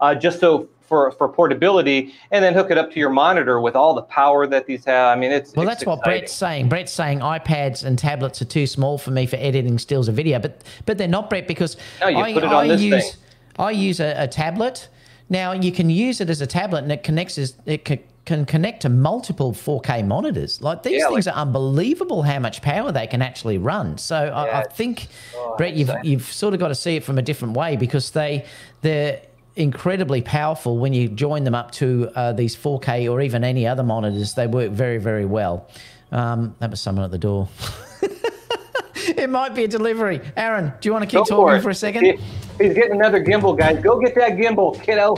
uh, just so for, for portability, and then hook it up to your monitor with all the power that these have. I mean, it's well. It's that's exciting. what Brett's saying. Brett's saying iPads and tablets are too small for me for editing stills of video, but but they're not, Brett, because no, I, put it on I use thing. I use a, a tablet. Now you can use it as a tablet, and it connects as it can connect to multiple 4K monitors. Like these yeah, things like, are unbelievable how much power they can actually run. So yeah, I, I, think, oh, Brett, you've you've sort of got to see it from a different way because they they're incredibly powerful when you join them up to uh, these 4K or even any other monitors. They work very, very well. Um, that was someone at the door. *laughs* it might be a delivery. Aron, do you want to keep Go talking for, for, a second? He's getting another gimbal, guys. Go get that gimbal, kiddo.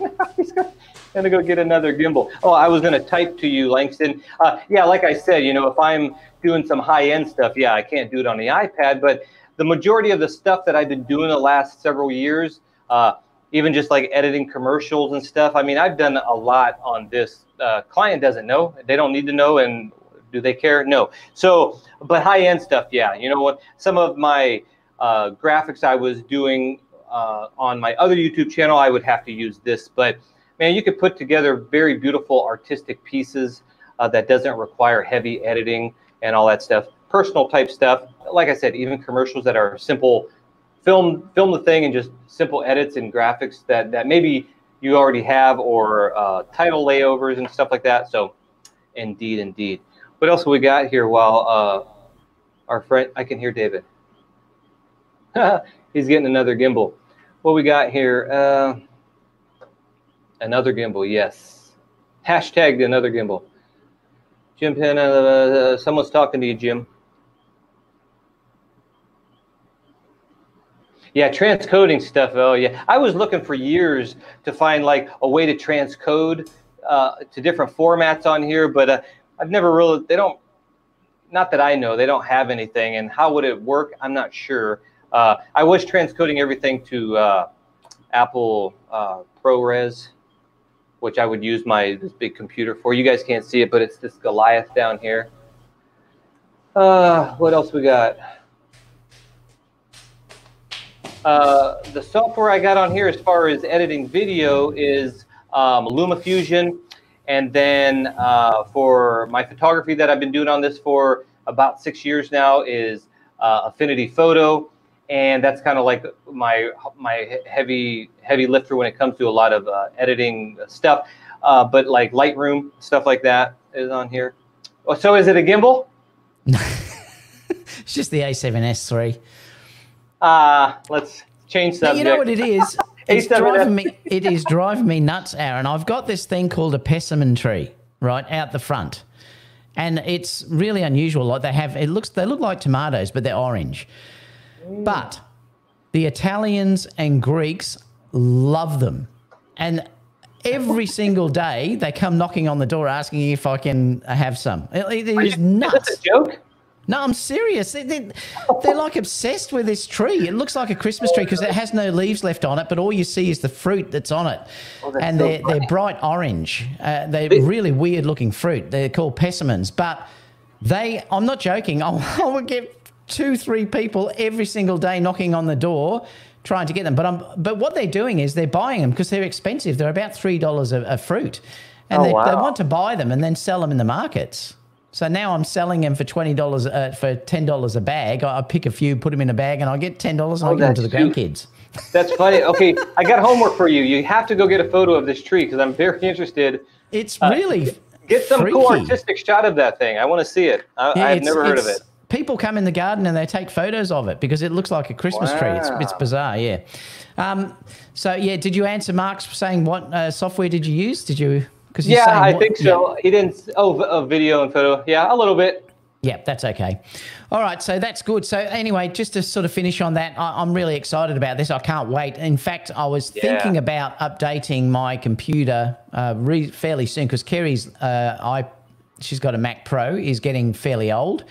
*laughs* gonna go get another gimbal. Oh, I was gonna type to you, Langston. Uh, yeah, like I said, you know, if I'm doing some high-end stuff, yeah, I can't do it on the iPad. But the majority of the stuff that I've been doing the last several years, uh, even just like editing commercials and stuff. I mean, I've done a lot on this. Uh, client doesn't know; they don't need to know, and do they care? No. So, but high-end stuff, yeah. You know what? Some of my uh, graphics I was doing uh, on my other YouTube channel, I would have to use this. But man, you could put together very beautiful artistic pieces uh, that doesn't require heavy editing and all that stuff. Personal type stuff, like I said, even commercials that are simple. Film, film the thing and just simple edits and graphics that that maybe you already have, or uh, title layovers and stuff like that. So, indeed, indeed. What else we got here? While uh, our friend, I can hear David. *laughs* He's getting another gimbal. What we got here? Another gimbal, yes. Hashtag another gimbal. Jim Penn, uh, uh, someone's talking to you, Jim. Yeah, transcoding stuff. Oh, yeah. I was looking for years to find like a way to transcode uh, to different formats on here, but uh, I've never really. They don't. Not that I know, they don't have anything. And how would it work? I'm not sure. Uh, I was transcoding everything to uh, Apple uh, ProRes, which I would use my this big computer for. You guys can't see it, but it's this Goliath down here. Uh, what else we got? Uh, the software I got on here as far as editing video is um, LumaFusion. And then uh, for my photography that I've been doing on this for about six years now is uh, Affinity Photo and that's kind of like my my heavy heavy lifter when it comes to a lot of uh, editing stuff. Uh, but like Lightroom stuff like that is on here. Oh, so is it a gimbal? *laughs* it's just the A7S three. Uh let's change subject. you know what it is? *laughs* It's driving me. It is driving me nuts, Aron. I've got this thing called a persimmon tree right out the front, and it's really unusual. Like they have, it looks they look like tomatoes, but they're orange. But the Italians and Greeks love them. And every single day they come knocking on the door asking if I can have some. It, it is nuts. Is a joke? No, I'm serious. They, they, they're like obsessed with this tree. It looks like a Christmas tree because it has no leaves left on it, but all you see is the fruit that's on it. Oh, and they're, they're bright orange. Uh, they're really weird looking fruit. They're called persimmons. But they, I'm not joking, I'll, *laughs* I will get two, three people every single day knocking on the door trying to get them. But I'm, but what they're doing is they're buying them because they're expensive. They're about three dollars a, fruit, and oh, they, wow. they want to buy them and then sell them in the markets. So now I'm selling them for twenty dollars uh, for ten dollars a bag. I, I, pick a few, put them in a bag, and I get ten dollars and oh, I give them to the grandkids. That's funny. Okay, I got homework for you. You have to go get a photo of this tree because I'm very interested. It's really uh, get some freaky. cool artistic shot of that thing. I want to see it. I, yeah, I've never heard of it people come in the garden and they take photos of it because it looks like a Christmas wow. tree. It's, it's bizarre, yeah. Um, so yeah, did you answer Mark's saying what uh, software did you use? Did you? Because yeah, I what, think so. Yeah. He didn't. Oh, a video and photo. Yeah, a little bit. Yeah, that's okay. All right, so that's good. So anyway, just to sort of finish on that, I, am really excited about this. I can't wait. In fact, I was yeah. thinking about updating my computer uh, re- fairly soon because Kerry's uh, I she's got a Mac Pro is getting fairly old.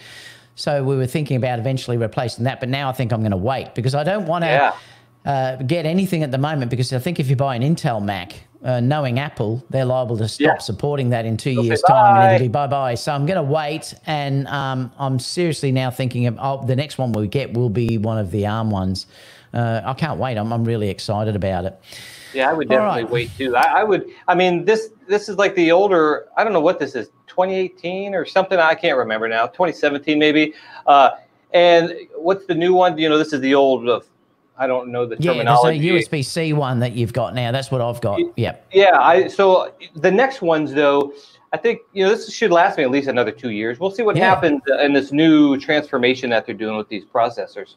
So we were thinking about eventually replacing that, but now I think I'm going to wait because I don't want to yeah. uh, get anything at the moment because I think if you buy an Intel Mac, uh, knowing Apple, they're liable to stop yeah. supporting that in 2 years' years' time, and it'll be bye bye. So I'm going to wait, and um, I'm seriously now thinking of oh, the next one we get will be one of the ARM ones. Uh, I can't wait. I'm, I'm really excited about it. Yeah, I would definitely right. wait too. I, I, would. I mean, this this is like the older. I don't know what this is. 2018 or something. I can't remember now. 2017 maybe. Uh, and what's the new one? You know, this is the old. Uh, I don't know the terminology. Yeah, there's a USB C one that you've got now. That's what I've got. Yeah. Yeah. I so the next ones though. I think you know this should last me at least another two years. We'll see what yeah. happens in this new transformation that they're doing with these processors.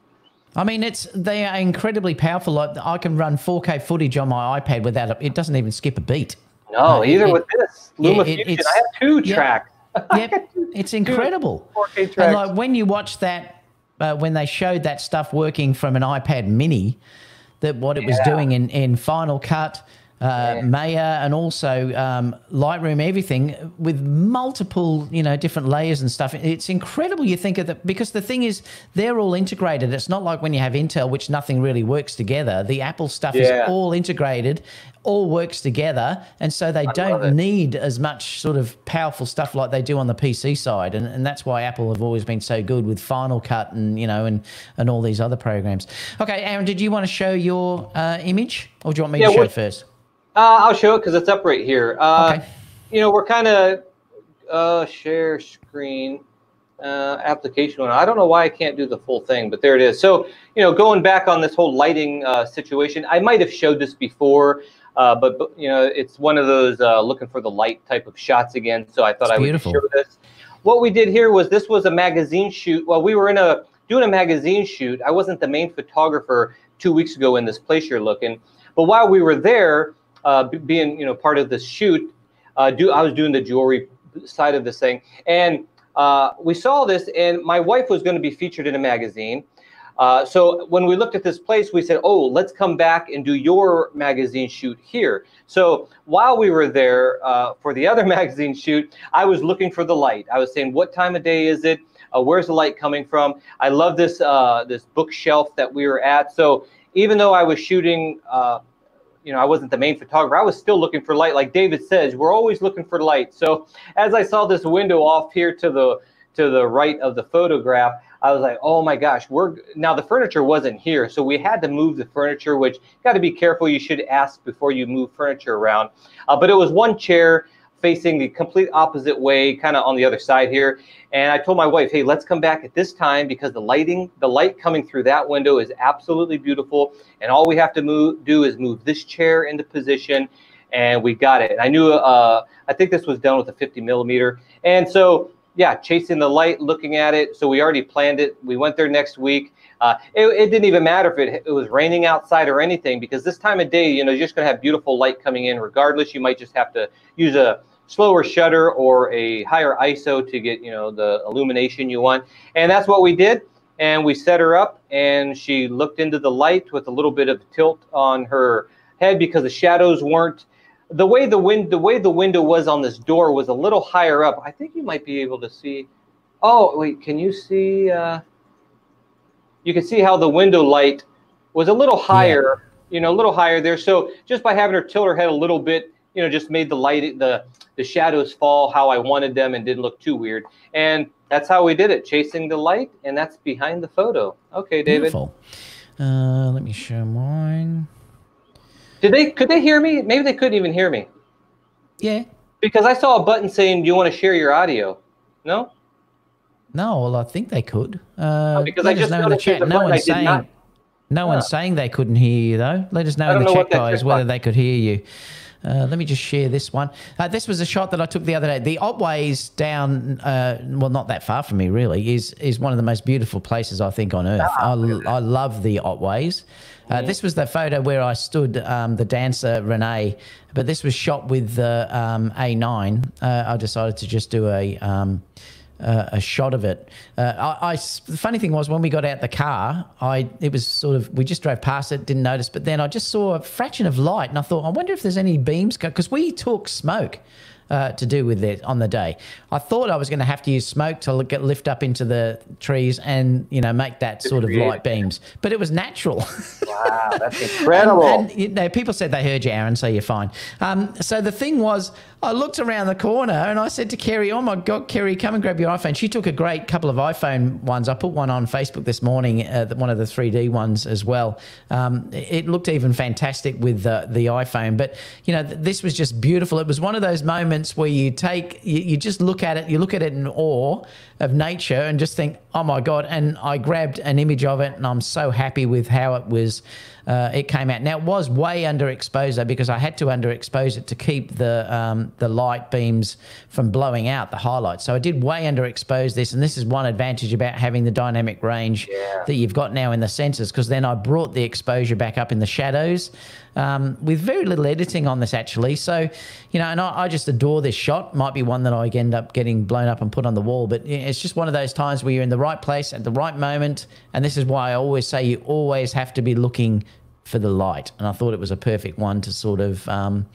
I mean, it's they are incredibly powerful. Like I can run 4K footage on my iPad without a, it doesn't even skip a beat. No, uh, either it, with this Luma yeah, Fusion, I have two yeah, tracks. yep, *laughs* it's incredible. 4K tracks. And like when you watch that, uh, when they showed that stuff working from an iPad Mini, that what it yeah. was doing in in Final Cut uh, yeah. Maya, and also um, Lightroom, everything with multiple, you know, different layers and stuff. It's incredible. You think of that because the thing is, they're all integrated. It's not like when you have Intel, which nothing really works together. The Apple stuff yeah. is all integrated, all works together, and so they I don't need as much sort of powerful stuff like they do on the PC side. And, and that's why Apple have always been so good with Final Cut and you know and and all these other programs. Okay, Aron, did you want to show your uh, image, or do you want me yeah, to show it first? Uh, I'll show it because it's up right here. Uh, okay. You know, we're kind of uh, share screen uh, application. I don't know why I can't do the full thing, but there it is. So, you know, going back on this whole lighting uh, situation, I might have showed this before, uh, but, but, you know, it's one of those uh, looking for the light type of shots again. So I thought it's I would show this. What we did here was this was a magazine shoot. Well, we were in a doing a magazine shoot. I wasn't the main photographer two weeks ago in this place you're looking, but while we were there, uh, being you know part of this shoot, uh, do I was doing the jewelry side of this thing, and uh, we saw this, and my wife was going to be featured in a magazine. Uh, so when we looked at this place, we said, "Oh, let's come back and do your magazine shoot here." So while we were there uh, for the *laughs* other magazine shoot, I was looking for the light. I was saying, "What time of day is it? Uh, where's the light coming from?" I love this uh, this bookshelf that we were at. So even though I was shooting uh, you know, I wasn't the main photographer. I was still looking for light. Like David says, we're always looking for light. So as I saw this window off here to the to the right of the photograph, I was like, oh my gosh, we're now the furniture wasn't here. So we had to move the furniture, which got to be careful. You should ask before you move furniture around. Uh, but it was one chair facing the complete opposite way, kind of on the other side here. And I told my wife, hey, let's come back at this time because the lighting, the light coming through that window is absolutely beautiful. And all we have to move, do is move this chair into position and we got it. I knew, uh, I think this was done with a 50 millimeter. And so, yeah, chasing the light, looking at it. So we already planned it. We went there next week. Uh, it, it, didn't even matter if it, it was raining outside or anything because this time of day, you know, you're just going to have beautiful light coming in regardless. You might just have to use a slower shutter or a higher ISO to get you know the illumination you want. And that's what we did. And we set her up, and she looked into the light with a little bit of tilt on her head because the shadows weren't the way the wind the way the window was on this door was a little higher up. I think you might be able to see. Oh wait, can you see? Uh, you can see how the window light was a little higher. Yeah. You know, a little higher there. So just by having her tilt her head a little bit, you know, just made the light, the the shadows fall how I wanted them and didn't look too weird. And that's how we did it, chasing the light, and that's behind the photo. Okay, David. Beautiful. Uh, let me show mine. Did they? Could they hear me? Maybe they couldn't even hear me. Yeah. Because I saw a button saying, "Do you want to share your audio?" No. No, well, I think they could. Uh, oh, because I just know in the chat. No one's saying. Not. No one's saying they couldn't hear you though. Let us know in the chat, guys, whether they could hear you. Uh, let me just share this one. Uh, this was a shot that I took the other day. The Otways down, uh, well, not that far from me, really, is is one of the most beautiful places I think on earth. Ah, I, I love the Otways. Uh, this was the photo where I stood, um, the dancer Renee, but this was shot with the um, A9. Uh, I decided to just do a. Um, uh, a shot of it. Uh, I, I, the funny thing was when we got out the car, I it was sort of we just drove past it, didn't notice, but then I just saw a fraction of light, and I thought, I wonder if there's any beams because we took smoke uh, to do with it on the day. I thought I was going to have to use smoke to get, lift up into the trees and you know make that sort of light beams, but it was natural. *laughs* Wow, that's incredible! and, and, you know, people said they heard you, Aron, so you're fine. Um, so the thing was, I looked around the corner and I said to Kerry, "Oh my God, Kerry, come and grab your iPhone." She took a great couple of iPhone ones. I put one on Facebook this morning, uh, one of the 3D ones as well. Um, it looked even fantastic with the, the iPhone, but you know, this was just beautiful. It was one of those moments where you take, you, you just look at it, you look at it in awe, of nature and just think, oh my god! And I grabbed an image of it, and I'm so happy with how it was. Uh, it came out. Now it was way underexposed because I had to underexpose it to keep the um, the light beams from blowing out the highlights. So I did way underexpose this, and this is one advantage about having the dynamic range Yeah. that you've got now in the sensors. Because then I brought the exposure back up in the shadows um, with very little editing on this actually. So you know, and I, I just adore this shot. Might be one that I end up getting blown up and put on the wall, but it's just one of those times where you're in the right place at the right moment. And this is why I always say you always have to be looking for the light. And I thought it was a perfect one to sort of um,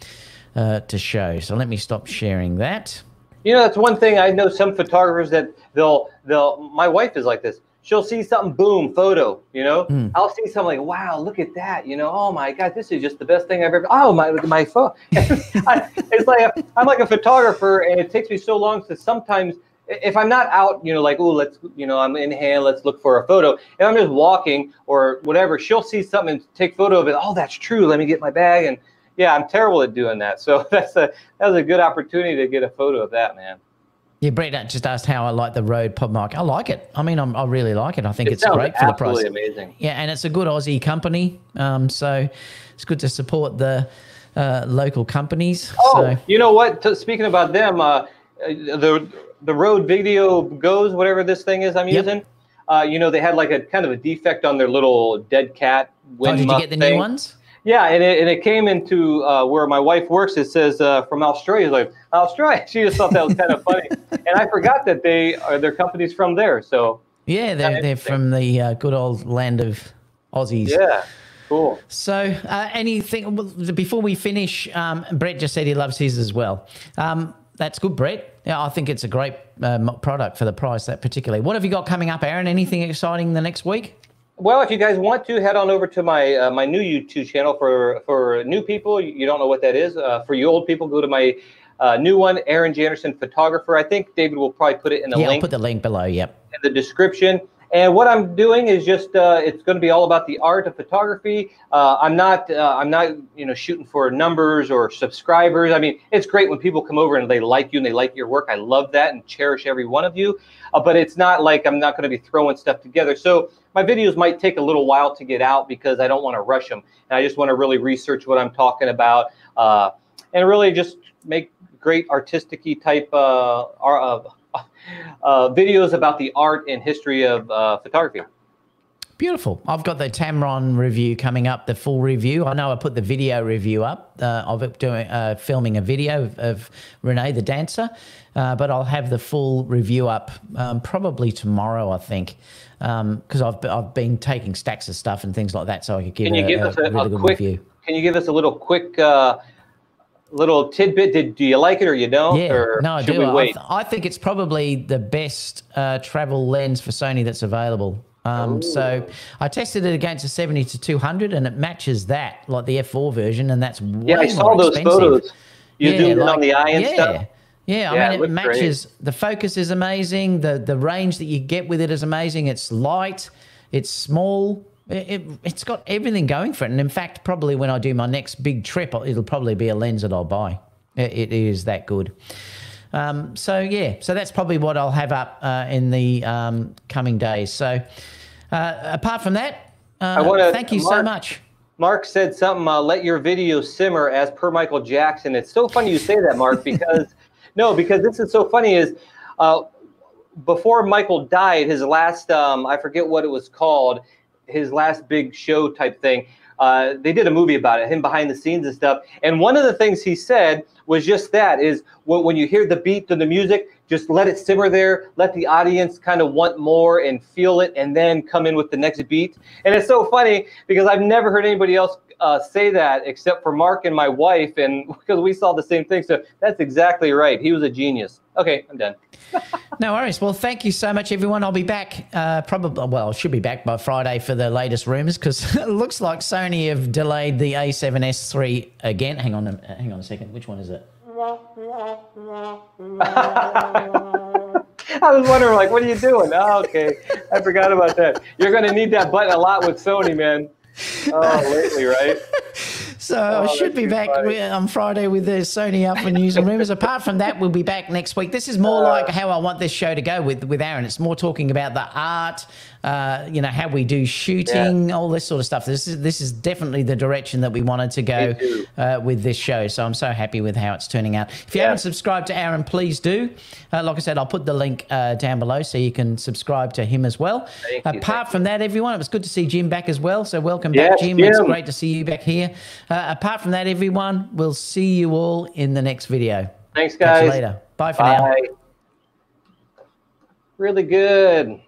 uh, to show. So let me stop sharing that. You know, that's one thing I know. Some photographers that they'll they'll. My wife is like this. She'll see something, boom, photo. You know, Hmm. I'll see something like, wow, look at that. You know, oh my god, this is just the best thing I've ever. Oh my, my phone. *laughs* I, it's like I'm like a photographer, and it takes me so long to sometimes. If I'm not out, you know, like, oh, let's, you know, I'm in hand, let's look for a photo. If I'm just walking or whatever, she'll see something and take photo of it. Oh, that's true. Let me get my bag. And yeah, I'm terrible at doing that. So *laughs* that's a that was a good opportunity to get a photo of that, man. Yeah, Brett just asked how I like the Rode Pod Mic. I like it. I mean, I'm, I really like it. I think It it's great for the price. absolutely amazing. Yeah, and it's a good Aussie company. Um, so it's good to support the uh, local companies. Oh, so, you know what? T- speaking about them, uh, the the Rode Video Goes, whatever this thing is I'm Yep. using. Uh, you know, they had like a kind of a defect on their little dead cat oh, did you get the thing. new ones? Yeah, and it, and it came into uh, where my wife works. It says uh, from Australia. Like Australia, *laughs* she just thought that was kind of funny, and I forgot that they are their company's from there. So Yeah, they're, they're from the uh, good old land of Aussies. yeah, cool. So, uh, anything before we finish? Um, Brett just said he loves his as well. Um, that's good, Brett. Yeah, I think it's a great um, product for the price. That particularly. What have you got coming up, Aron? Anything exciting the next week? Well, if you guys want to, head on over to my uh, my new YouTube channel for for new people. You don't know what that is. Uh, for you old people, go to my uh, new one, Aron Janderson Photographer. I think David will probably put it in the yeah, I'll link put the link below. Yep. in the description. And what I'm doing is just uh, it's going to be all about the art of photography. Uh, I'm not uh, I'm not you know shooting for numbers or subscribers. I mean, it's great when people come over and they like you and they like your work. I love that and cherish every one of you. Uh, but it's not like I'm not going to be throwing stuff together. So my videos might take a little while to get out because I don't want to rush them, and I just want to really research what I'm talking about uh, and really just make great artistic type uh, uh, *laughs* uh, videos about the art and history of uh, photography. Beautiful. I've got the Tamron review coming up, the full review. I know I put the video review up uh, of it doing uh, filming a video of, of Renee the dancer, uh, but I'll have the full review up um, probably tomorrow, I think, because I've I've been taking stacks of stuff and things like that, so I could give, Can you a, give us a, really a quick? review. Can you give us a little quick, uh, little tidbit? Did do you like it or you don't? Yeah, or no, I do. we I, th- I think it's probably the best uh, travel lens for Sony that's available. Um, so I tested it against a 70 to 200, and it matches that, like the F4 version, and that's way yeah, I saw those expensive. photos. You Yeah, in like- on the eye and yeah. stuff. Yeah, I Yeah, it mean, it looked great. matches. The focus is amazing. The the range that you get with it is amazing. It's light. It's small. It, it, it's got everything going for it. And in fact, probably when I do my next big trip, it'll probably be a lens that I'll buy. It, it is that good. Um, so yeah, so that's probably what I'll have up uh, in the um, coming days. So uh, apart from that, uh, wanna- thank you so much. Mark said something. Uh, let your video simmer, as per Michael Jackson. It's so funny you say that, Mark, because *laughs* no, because this is so funny. Is uh, before Michael died, his last um, I forget what it was called, his last big show type thing. Uh, they did a movie about it, him behind the scenes and stuff. And one of the things he said was just that: is when, you hear the beat of the music, just let it simmer there, let the audience kind of want more and feel it, and then come in with the next beat. And it's so funny because I've never heard anybody else uh, say that except for Mark and my wife, and *laughs* because we saw the same thing. So that's exactly right. He was a genius. Okay, I'm done. *laughs* No worries. Well, thank you so much, everyone. I'll be back uh, probably, well, should be back by Friday for the latest rumors because *laughs* it looks like Sony have delayed the A7S3 again. Hang on, a, hang on a second. Which one is it? *laughs* I was wondering, like, what are you doing? Oh, okay, I forgot about that. You're going to need that button a lot with Sony, man. Oh, lately, right? *laughs* So I Oh, should be back on Friday with the Sony up Alpha News and Rumors. Apart from that, we'll be back next week. This is more Uh, like how I want this show to go with with Aron. It's more talking about the art, uh, you know, how we do shooting, all this sort of stuff. This is this is definitely the direction that we wanted to go uh, with this show. So I'm so happy with how it's turning out. If you Yeah. haven't subscribed to Aron, please do. Uh, like I said, I'll put the link uh, down below so you can subscribe to him as well. Thank Apart thank from that, everyone, it was good to see Jim back as well. So welcome Yes, back, Jim. It's great to see you back here. Uh, apart from that, everyone, we'll see you all in the next video. Thanks, you guys. later. Bye for now. Really good.